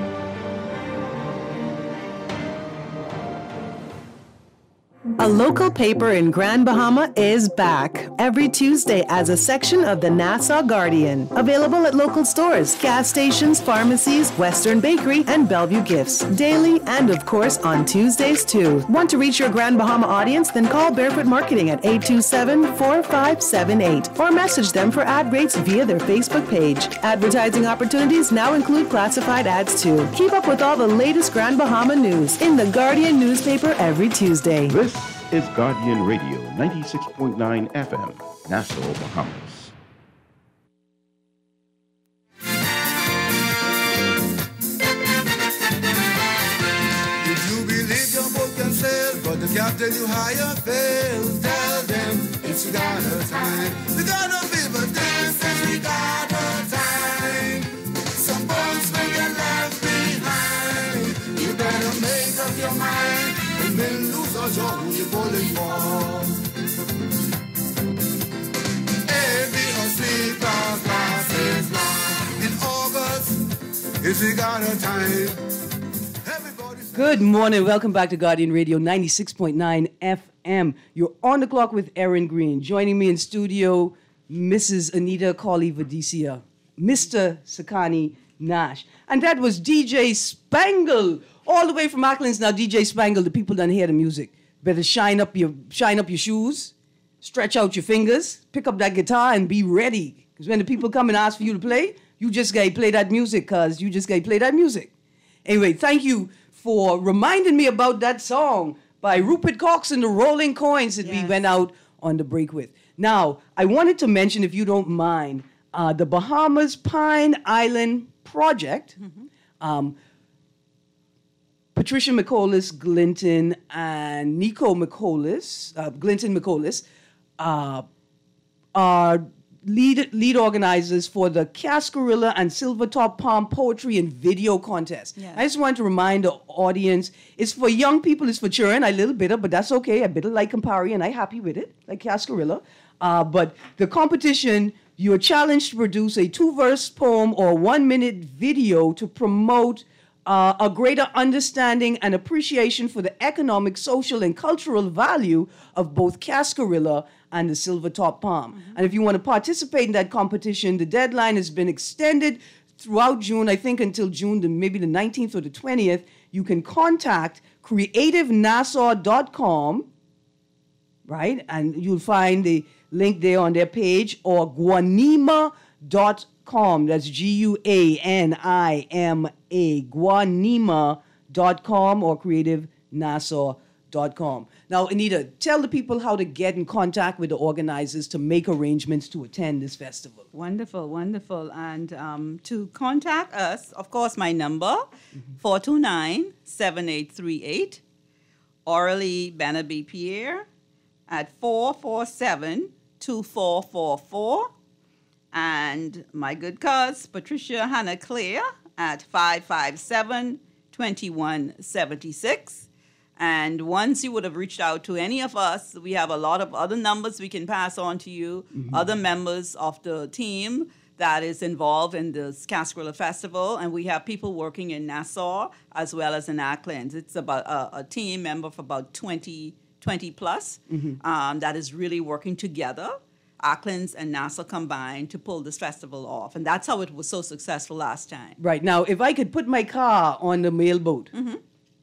[SPEAKER 13] A local paper in Grand Bahama is back every Tuesday as a section of the Nassau Guardian. Available at local stores, gas stations, pharmacies, Western Bakery, and Bellevue Gifts. Daily and, of course, on Tuesdays too. Want to reach your Grand Bahama audience? Then call Barefoot Marketing at 827 4578 or message them for ad rates via their Facebook page. Advertising opportunities now include classified ads too. Keep up with all the latest Grand Bahama news in the Guardian newspaper every Tuesday.
[SPEAKER 14] This is Guardian Radio 96.9 FM, Nassau, Bahamas.
[SPEAKER 2] If you believe your boat can sail, but the captain you hire fails, tell them it's got a time.
[SPEAKER 3] Good morning. Welcome back to Guardian Radio 96.9 FM. You're on the clock with Erin Greene. Joining me in studio, Mrs. Anita Colley Vadicia, Mr. Sakani Nash. And that was DJ Spangle, all the way from Acklins. Now, DJ Spangle, the people don't hear the music. Better shine up your shine up your shoes, stretch out your fingers, pick up that guitar, and be ready. Because when the people come and ask for you to play, you just gotta play that music, cause you just gotta play that music. Anyway, thank you for reminding me about that song by Rupert Cox and the Rolling Coins that yes. we went out on the break with. Now, I wanted to mention, if you don't mind, uh, the Bahamas Pine Island Project. Mm-hmm. Um, Patricia McCollis Glinton and Nico McCollis, uh, Glinton McCollis, uh, are lead lead organizers for the Cascarilla and Silvertop Palm Poetry and Video Contest. Yes. I just want to remind the audience, it's for young people, it's for children. I a little bitter, but that's okay. I bitter like Campari and I happy with it, like Cascarilla. Uh, but the competition, you're challenged to produce a two-verse poem or one-minute video to promote uh, a greater understanding and appreciation for the economic, social, and cultural value of both Cascarilla and the Silver Top Palm. Mm-hmm. And if you want to participate in that competition, the deadline has been extended throughout June, I think until June, the, maybe the 19th or the 20th. You can contact creativenassau.com, right? And you'll find the link there on their page, or guanima.com. That's G U A N I M A, guanima.com or creative creativenassau.com. Now, Anita, tell the people how to get in contact with the organizers to make arrangements to attend this festival.
[SPEAKER 5] Wonderful, wonderful. And um, to contact us, of course, my number, 429 7838, Orally Bannaby Pierre at 447 2444. And my good cuz, Patricia Hannah Claire at 557 2176. And once you would have reached out to any of us, we have a lot of other numbers we can pass on to you, mm-hmm. other members of the team that is involved in the Cascarilla Festival. And we have people working in Nassau as well as in Acklins. It's about a, a team member of about 20, 20 plus mm-hmm. um, that is really working together. Acklins and Nassau combined to pull this festival off. And that's how it was so successful last time.
[SPEAKER 3] Right. Now, if I could put my car on the mailboat, mm-hmm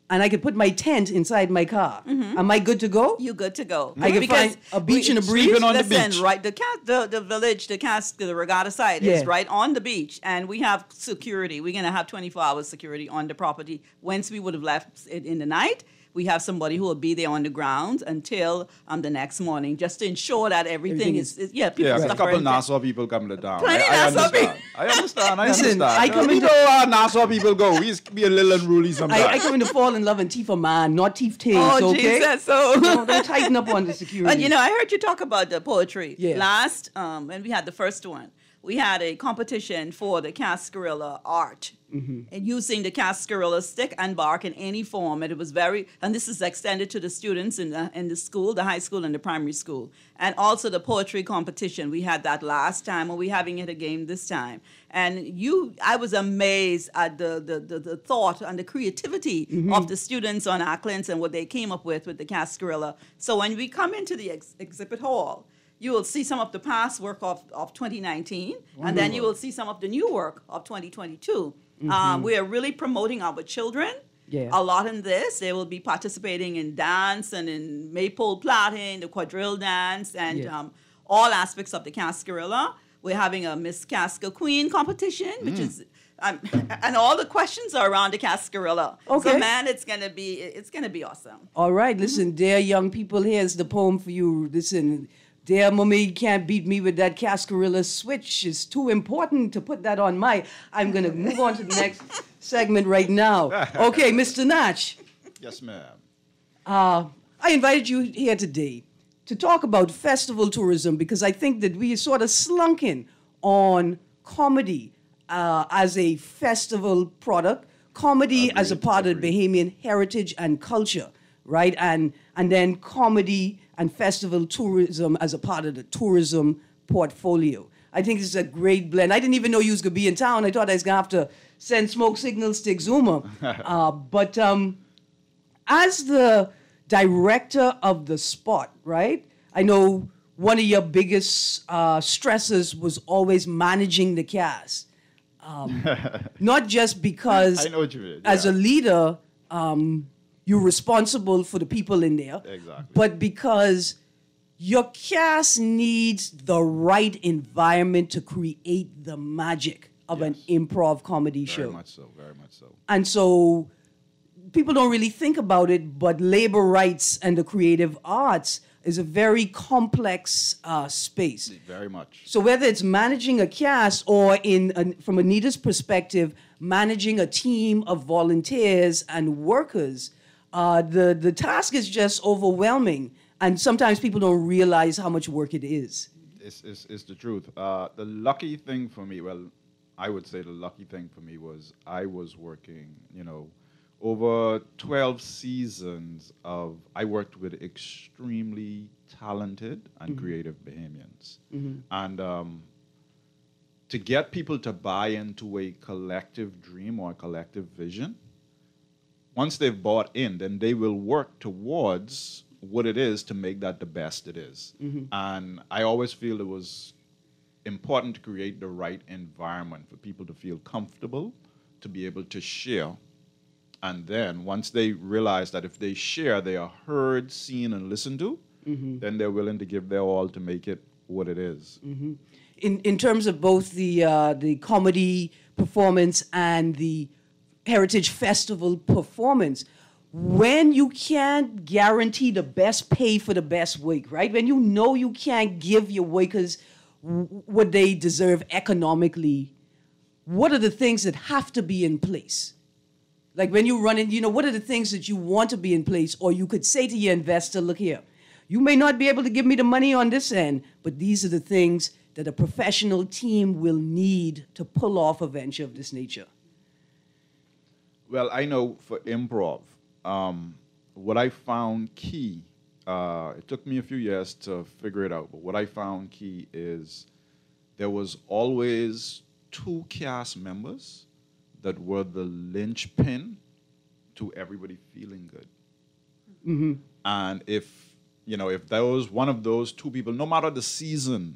[SPEAKER 3] and I could put my tent inside my car. Mm-hmm. Am I good to go?
[SPEAKER 5] You're good to go.
[SPEAKER 3] I can because find a beach we, and a breeze.
[SPEAKER 4] on the beach.
[SPEAKER 5] right? The, the the village, the cast, the regatta site yeah. is right on the beach, and we have security. We're gonna have 24 hours security on the property. Once we would have left it in the night, we have somebody who will be there on the ground until um, the next morning, just to ensure that everything, everything is, is, yeah.
[SPEAKER 4] People yeah, a couple Nassau people come to town.
[SPEAKER 5] Plenty
[SPEAKER 4] I, I understand. I understand. I understand. I come into how Nassau people go. We be a little unruly sometimes.
[SPEAKER 3] I, I come in to fall in love and teeth a man, not teeth taste.
[SPEAKER 5] Oh,
[SPEAKER 3] okay?
[SPEAKER 5] Jesus, so [LAUGHS]
[SPEAKER 3] no, don't tighten up on the security.
[SPEAKER 5] And you know, I heard you talk about the poetry yeah. last um, when we had the first one we had a competition for the Cascarilla art mm-hmm. and using the Cascarilla stick and bark in any form. And it was very, and this is extended to the students in the, in the school, the high school and the primary school. And also the poetry competition. We had that last time and we're having it again this time. And you, I was amazed at the, the, the, the thought and the creativity mm-hmm. of the students on Acklins and what they came up with with the Cascarilla. So when we come into the ex- exhibit hall, you will see some of the past work of, of 2019, Wonderful. and then you will see some of the new work of 2022. Mm-hmm. Um, we are really promoting our children. Yeah. A lot in this. They will be participating in dance and in maypole plaiting, the quadrille dance, and yeah. um, all aspects of the Cascarilla. We're having a Miss Casca Queen competition, which mm. is um, [LAUGHS] and all the questions are around the Cascarilla. Okay. So man, it's gonna be it's gonna be awesome.
[SPEAKER 3] All right, listen, mm-hmm. dear young people, here's the poem for you. Listen, Dear mommy, you can't beat me with that Cascarilla switch. It's too important to put that on my. I'm going to move on to the next [LAUGHS] segment right now. Okay, Mr. Nash.
[SPEAKER 4] Yes, ma'am.
[SPEAKER 3] Uh, I invited you here today to talk about festival tourism because I think that we are sort of slunking on comedy uh, as a festival product, comedy agreed, as a part agreed. of Bahamian heritage and culture right? And and then comedy and festival tourism as a part of the tourism portfolio. I think this is a great blend. I didn't even know you was gonna be in town. I thought I was gonna have to send smoke signals to Exuma. [LAUGHS] uh, but um, as the director of the spot, right? I know one of your biggest uh, stresses was always managing the cast. Um, [LAUGHS] not just because
[SPEAKER 4] I know what you mean,
[SPEAKER 3] as
[SPEAKER 4] yeah.
[SPEAKER 3] a leader, um, you're responsible for the people in there,
[SPEAKER 4] Exactly.
[SPEAKER 3] but because your cast needs the right environment to create the magic of an improv comedy
[SPEAKER 4] Very
[SPEAKER 3] show.
[SPEAKER 4] much so. Very much so.
[SPEAKER 3] And so people don't really think about it, but labor rights and the creative arts is a very complex uh, space.
[SPEAKER 4] Very much.
[SPEAKER 3] So whether it's managing a cast or in an- from Anita's perspective, managing a team of volunteers and workers, uh, the the task is just overwhelming, and sometimes people don't realize how much work it is.
[SPEAKER 4] It's, it's, it's the truth. Uh, the lucky thing for me, well, I would say the lucky thing for me was I was working, you know, over 12 seasons of, I worked with extremely talented and
[SPEAKER 3] Mhm.
[SPEAKER 4] creative Bahamians.
[SPEAKER 3] Mhm.
[SPEAKER 4] And um, to get people to buy into a collective dream or a collective vision, once they've bought in, then they will work towards what it is to make that the best it is.
[SPEAKER 3] Mhm.
[SPEAKER 4] And I always feel it was important to create the right environment for people to feel comfortable, to be able to share. And then once they realize that if they share, they are heard, seen, and listened to,
[SPEAKER 3] Mhm.
[SPEAKER 4] then they're willing to give their all to make it what it is.
[SPEAKER 3] Mhm. In in terms of both the uh, the comedy performance and the Heritage Festival performance, when you can't guarantee the best pay for the best work, right? When you know you can't give your workers what they deserve economically, what are the things that have to be in place? Like when you run in, you know, what are the things that you want to be in place? Or you could say to your investor, look here, you may not be able to give me the money on this end, but these are the things that a professional team will need to pull off a venture of this nature.
[SPEAKER 4] Well, I know for improv, um, what I found key, uh, it took me a few years to figure it out, but what I found key is there was always two cast members that were the linchpin to everybody feeling good.
[SPEAKER 3] Mm-hmm.
[SPEAKER 4] And if, you know, if there was one of those two people, no matter the season,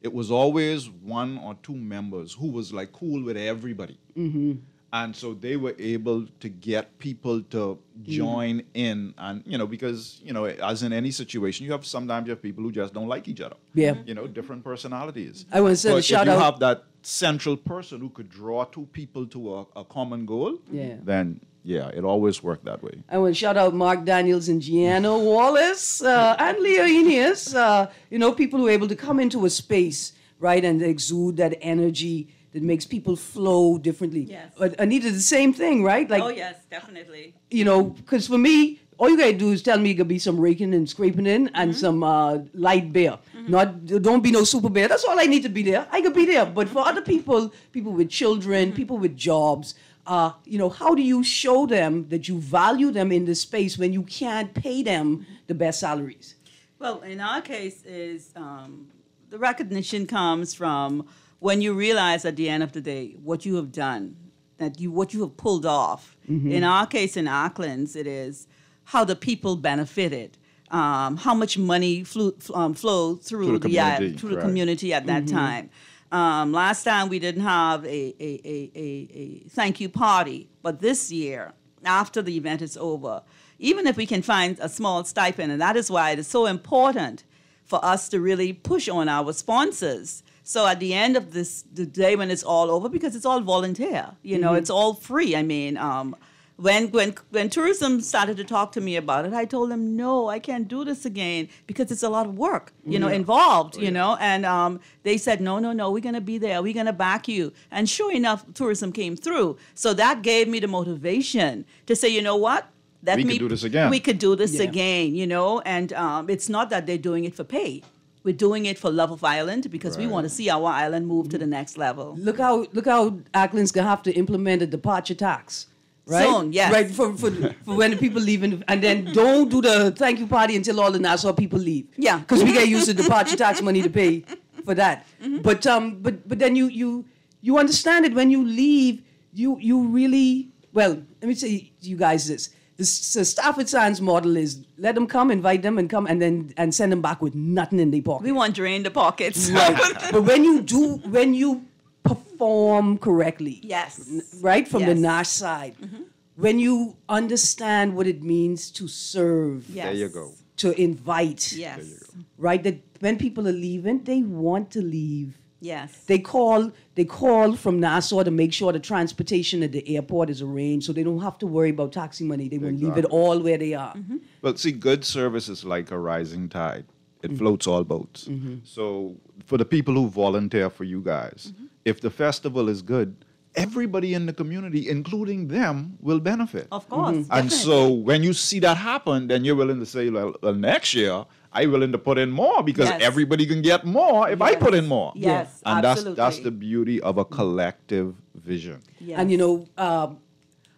[SPEAKER 4] it was always one or two members who was like cool with everybody.
[SPEAKER 3] Mm-hmm.
[SPEAKER 4] And so they were able to get people to join in and you know, because, you know, as in any situation, you have sometimes you have people who just don't like each other.
[SPEAKER 3] Yeah.
[SPEAKER 4] You know, different personalities.
[SPEAKER 3] I wanna send a shout
[SPEAKER 4] if you
[SPEAKER 3] out-
[SPEAKER 4] have that central person who could draw two people to a, a common goal,
[SPEAKER 3] Yeah.
[SPEAKER 4] then yeah, it always worked that way.
[SPEAKER 3] I want to shout out Mark Daniels and Gianna [LAUGHS] Wallace uh, and Leo Enius. Uh, you know, people who are able to come into a space, right, and exude that energy that makes people flow differently.
[SPEAKER 5] Yes.
[SPEAKER 3] But Anita, the same thing, right? Like,
[SPEAKER 5] oh yes, definitely.
[SPEAKER 3] you know, because for me, all you gotta do is tell me it could be some raking and scraping in and
[SPEAKER 5] Mm-hmm.
[SPEAKER 3] some uh, light beer. Not don't be no super bear. That's all I need to be there. I could be there. But for other people, people with children,
[SPEAKER 5] Mm-hmm.
[SPEAKER 3] people with jobs, uh, you know, how do you show them that you value them in this space when you can't pay them the best salaries?
[SPEAKER 5] Well, in our case, is um, the recognition comes from when you realize at the end of the day what you have done, that you what you have pulled off.
[SPEAKER 15] Mhm.
[SPEAKER 5] In our case, in Acklins, it is how the people benefited. Um, how much money flew, um, flowed through,
[SPEAKER 15] Through the
[SPEAKER 5] the, uh,
[SPEAKER 15] community,
[SPEAKER 5] through the community at that
[SPEAKER 15] Mhm.
[SPEAKER 5] time. Um, last time we didn't have a, a, a, a, a thank you party, but this year, after the event is over, even if we can find a small stipend, and that is why it is so important for us to really push on our sponsors. So at the end of this the day when it's all over, because it's all volunteer, you know,
[SPEAKER 15] Mhm.
[SPEAKER 5] it's all free. I mean, um, when when when tourism started to talk to me about it, I told them, no, I can't do this again because it's a lot of work, you know,
[SPEAKER 15] Yeah.
[SPEAKER 5] involved, you know. And um, they said, no, no, no, we're gonna be there, we're gonna back you. And sure enough, tourism came through. So that gave me the motivation to say, you know what? Let
[SPEAKER 4] We could do this again.
[SPEAKER 5] We could do this
[SPEAKER 3] Yeah.
[SPEAKER 5] again, you know. And um, it's not that they're doing it for pay. We're doing it for love of Ireland because we want to see our island move to the next level.
[SPEAKER 3] Look how look how Acklins gonna have to implement a departure tax. Right?
[SPEAKER 5] Soon, yes.
[SPEAKER 3] Right, for, for, for when the people leave. And, and then don't do the thank you party until all the Nassau people leave.
[SPEAKER 5] Yeah.
[SPEAKER 3] Because we get used to departure tax money to pay for that.
[SPEAKER 5] Mm-hmm.
[SPEAKER 3] But um, but but then you you you understand it when you leave, you you really well, let me say to you guys this. The, Stafford Sands model is let them come, invite them, and come, and then and send them back with nothing in their pocket.
[SPEAKER 5] We want to drain the pockets.
[SPEAKER 3] Right. [LAUGHS] but when you do, when you perform correctly,
[SPEAKER 5] Yes.
[SPEAKER 3] right from the Nash side, mm-hmm. when you understand what it means to serve,
[SPEAKER 5] Yes. There you go.
[SPEAKER 3] to invite,
[SPEAKER 5] Yes.
[SPEAKER 3] right? That when people are leaving, they want to leave.
[SPEAKER 5] Yes.
[SPEAKER 3] They call they call from Nassau to make sure the transportation at the airport is arranged, so they don't have to worry about taxi money. They will leave it all where they are.
[SPEAKER 4] Well, see, good service is like a rising tide. It
[SPEAKER 3] Mm-hmm.
[SPEAKER 4] floats all boats. So, for the people who volunteer for you guys,
[SPEAKER 3] Mm-hmm.
[SPEAKER 4] if the festival is good, everybody in the community, including them, will benefit.
[SPEAKER 5] Of course.
[SPEAKER 3] Mm-hmm.
[SPEAKER 4] And so, when you see that happen, then you're willing to say, well, well next year, I'm willing to put in more because
[SPEAKER 5] Yes.
[SPEAKER 4] everybody can get more if I put in more.
[SPEAKER 5] Yes,
[SPEAKER 4] and that's that's the beauty of a collective vision. Yes.
[SPEAKER 3] And you know, um,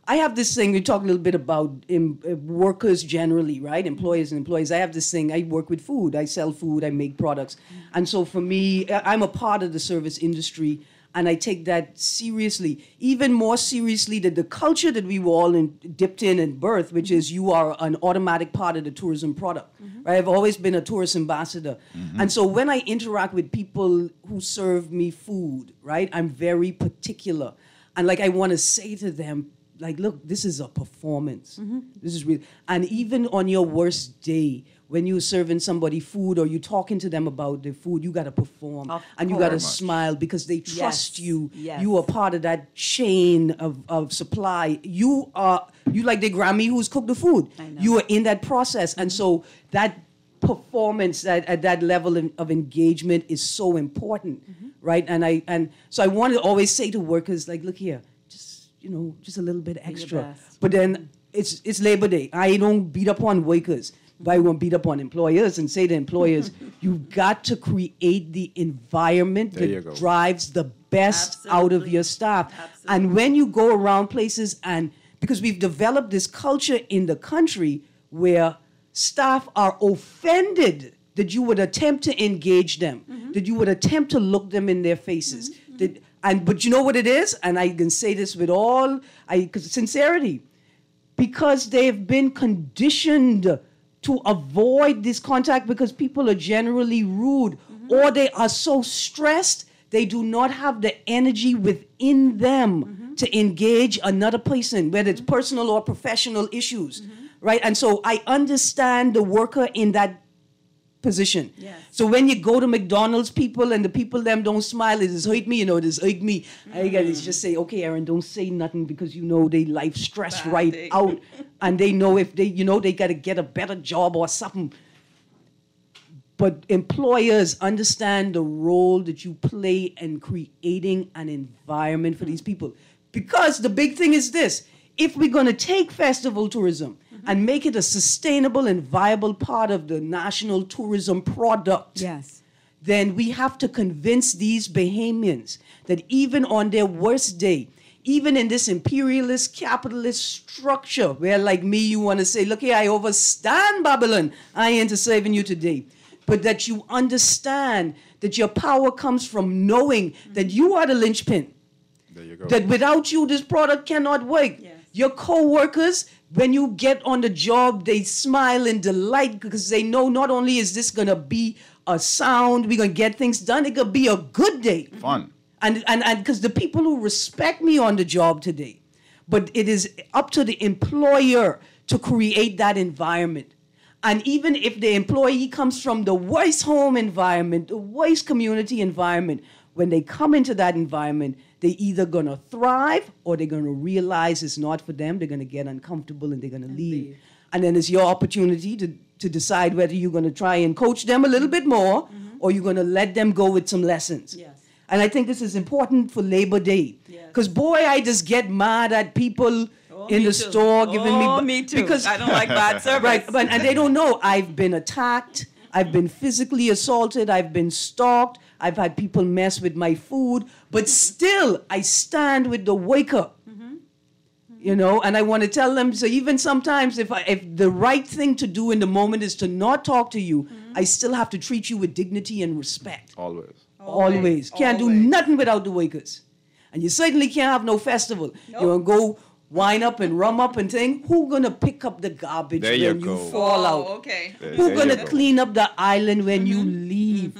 [SPEAKER 3] I have this thing. We talk a little bit about em- uh, workers generally, right? Employers and employees. I have this thing. I work with food. I sell food. I make products, and so for me, I'm a part of the service industry, and I take that seriously. Even more seriously than the culture that we were all in, dipped in at birth, which is you are an automatic part of the tourism product. Mm-hmm. Right? I've always been a tourist ambassador, mm-hmm. and so when I interact with people who serve me food, right, I'm very particular, and like I want to say to them, like, look, this is a performance. Mm-hmm. This is real. And even on your worst day, when you're serving somebody food or you're talking to them about the food, you got to perform
[SPEAKER 5] Of
[SPEAKER 3] and you got to smile because they trust
[SPEAKER 5] Yes,
[SPEAKER 3] you.
[SPEAKER 5] yes.
[SPEAKER 3] You are part of that chain of, of supply. You are you like the Grammy who's cooked the food. You are in that process, and so that performance that at that level of, of engagement is so important, right? And I and so I want to always say to workers like, look here, just you know, just a little bit extra. But then it's it's Labor Day. I don't beat up on workers, but I won't beat up on employers and say to employers, [LAUGHS] you've got to create the environment
[SPEAKER 4] There
[SPEAKER 3] that drives the best out of your staff. And when you go around places and because we've developed this culture in the country where staff are offended that you would attempt to engage them, that you would attempt to look them in their faces. That, and but you know what it is, and I can say this with all I sincerity, because they've been conditioned to avoid this contact because people are generally rude mm-hmm. or they are so stressed they do not have the energy within them mm-hmm. to engage another person whether it's mm-hmm. personal or professional issues right? And so i understand the worker in that position.
[SPEAKER 5] Yes.
[SPEAKER 3] So when you go to McDonald's, people and the people them don't smile, it is hurt me, you know, it is hurt me. I mm. gotta just say, okay, Erin, don't say nothing because you know they life stressed right out, [LAUGHS] and they know if they, you know, they gotta get a better job or something. But employers understand the role that you play in creating an environment for these mm. people. Because the big thing is this if we're going to take festival tourism and make it a sustainable and viable part of the national tourism product,
[SPEAKER 5] yes.
[SPEAKER 3] then we have to convince these Bahamians that even on their worst day, even in this imperialist capitalist structure, where like me, you want to say, look here, I overstand Babylon, I ain't to serving you today. But that you understand that your power comes from knowing that you are the linchpin.
[SPEAKER 4] There you go.
[SPEAKER 3] That without you, this product cannot work. Yes. Your co-workers, when you get on the job, they smile in delight because they know not only is this gonna be a sound, we're gonna get things done, it could be a good day.
[SPEAKER 4] Fun.
[SPEAKER 3] And and and because the people who respect me on the job today, but it is up to the employer to create that environment. And even if the employee comes from the worst home environment, the worst community environment, when they come into that environment, they're either gonna thrive or they're gonna realize it's not for them. They're gonna get uncomfortable and they're gonna leave. And then it's your opportunity to, to decide whether you're gonna try and coach them a little bit more mm-hmm. or you're gonna let them go with some lessons. Yes. And I think this is important for Labor Day. Because boy, I just get mad at people oh, in
[SPEAKER 5] me
[SPEAKER 3] the
[SPEAKER 5] too.
[SPEAKER 3] store giving me
[SPEAKER 5] Oh,
[SPEAKER 3] bu-
[SPEAKER 5] me too.
[SPEAKER 3] because
[SPEAKER 5] I don't like bad [LAUGHS] service.
[SPEAKER 3] Right, but and they don't know I've been attacked. I've been physically assaulted. I've been stalked. I've had people mess with my food. But still, I stand with the waker. Mm-hmm. You know, and I want to tell them. So even sometimes, if I, if the right thing to do in the moment is to not talk to you, mm-hmm. I still have to treat you with dignity and respect.
[SPEAKER 4] Always.
[SPEAKER 3] Always. Can't do nothing without the wakers. And you certainly can't have no festival. You gonna go wine up and rum up and thing. Who gonna pick up the garbage
[SPEAKER 4] There
[SPEAKER 3] when
[SPEAKER 4] you
[SPEAKER 3] you,
[SPEAKER 4] go.
[SPEAKER 3] fall out?
[SPEAKER 5] Oh, okay.
[SPEAKER 4] There-
[SPEAKER 3] Who
[SPEAKER 4] there
[SPEAKER 3] gonna
[SPEAKER 4] go.
[SPEAKER 3] clean up the island when you mm-hmm. leave?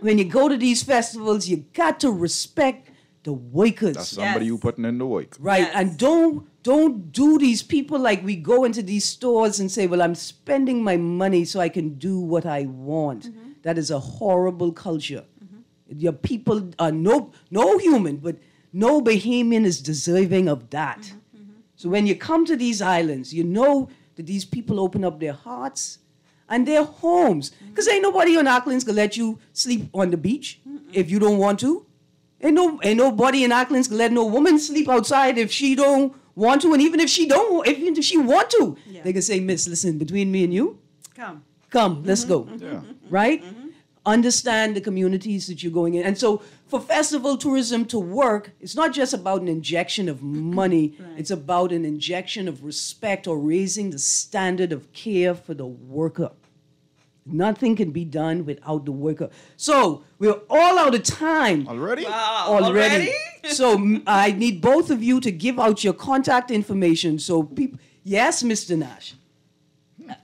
[SPEAKER 3] When you go to these festivals, you got to respect the wakers.
[SPEAKER 4] That's somebody you putting in the wake.
[SPEAKER 3] Right. And don't don't do these people like we go into these stores and say, Well, I'm spending my money so I can do what I want. Mm-hmm. That is a horrible culture. Mm-hmm. Your people are no no human, but no Bahamian is deserving of that. Mm-hmm. So when you come to these islands, you know that these people open up their hearts and their homes. Mm-hmm. Because ain't nobody on Acklins gonna let you sleep on the beach if you don't want to. Ain't no ain't nobody in Acklins gonna let no woman sleep outside if she don't want to, and even if she don't, if even if she want to, they can say, Miss, listen, between me and you,
[SPEAKER 5] Come.
[SPEAKER 3] come, let's go. Mm-hmm. yeah. Mm-hmm. Right? Understand the communities that you're going in. And so for festival tourism to work, it's not just about an injection of money, it's about an injection of respect or raising the standard of care for the worker. Nothing can be done without the worker. So we're all out of time.
[SPEAKER 4] Already?
[SPEAKER 5] Wow.
[SPEAKER 3] Already. [LAUGHS] so mm, I need both of you to give out your contact information. So people, yes, Mr. Nash.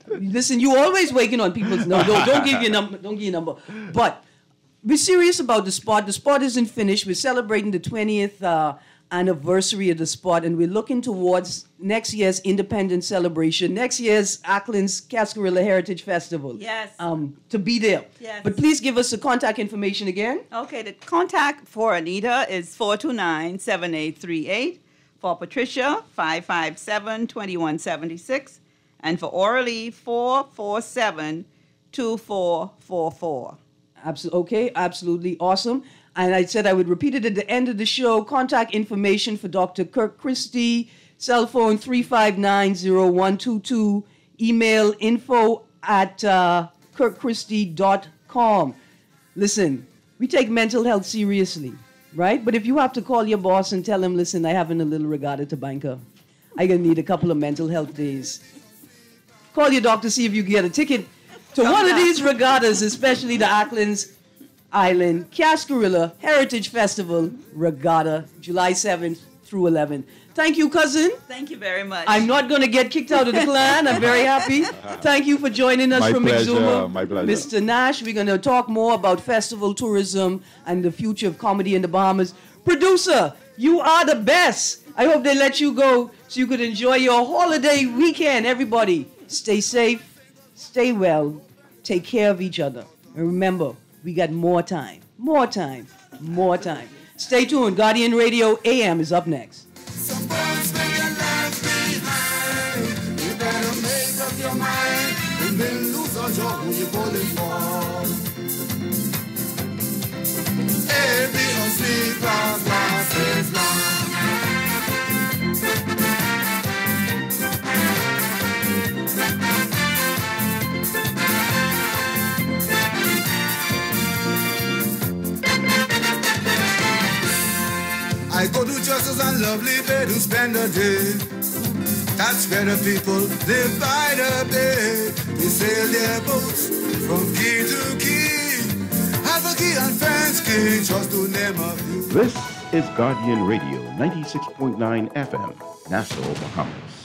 [SPEAKER 3] Listen, you always waking on people's no, don't, don't give your number, don't give your number. But be serious about the spot. The spot isn't finished. We're celebrating the 20th uh, anniversary of the spot, and we're looking towards next year's independence celebration, next year's Acklins Cascarilla Heritage Festival.
[SPEAKER 5] Yes.
[SPEAKER 3] Um, to be there.
[SPEAKER 5] Yes.
[SPEAKER 3] But please give us the contact information again.
[SPEAKER 5] Okay, the contact for Anita is 429 7838. For Patricia, 557 2176. And for Orally, 447 2444.
[SPEAKER 3] Absolutely. Okay, absolutely awesome. And I said I would repeat it at the end of the show. Contact information for Dr. Kirk Christie, cell phone 3590122, email info at uh, kirkchristie.com. Listen, we take mental health seriously, right? But if you have to call your boss and tell him, listen, I having a little regatta to banker, I'm gonna need a couple of mental health days. Call your doctor, see if you can get a ticket to one of these regattas, especially the Acklins Island Cascarilla Heritage Festival Regatta, July 7th through 11th. Thank you, cousin.
[SPEAKER 5] Thank you very much.
[SPEAKER 3] I'm not going to get kicked out of the clan. I'm very happy. [LAUGHS] Thank you for joining us
[SPEAKER 4] My
[SPEAKER 3] from
[SPEAKER 4] pleasure,
[SPEAKER 3] Exuma.
[SPEAKER 4] my pleasure.
[SPEAKER 3] Mr. Nash, we're going to talk more about festival tourism and the future of comedy in the Bahamas. Producer, you are the best. I hope they let you go so you could enjoy your holiday weekend. Everybody, stay safe, stay well, take care of each other. And remember, we got more time, more time, more time. Stay tuned. Guardian Radio AM is up next.
[SPEAKER 2] Your mind I go to churches and lovely bed to spend a day. That's where the people live by the bay. They sail their boats from key to key. Albuquerque and French Key, just to name a few.
[SPEAKER 14] This is Guardian Radio 96.9 FM, Nassau, Bahamas.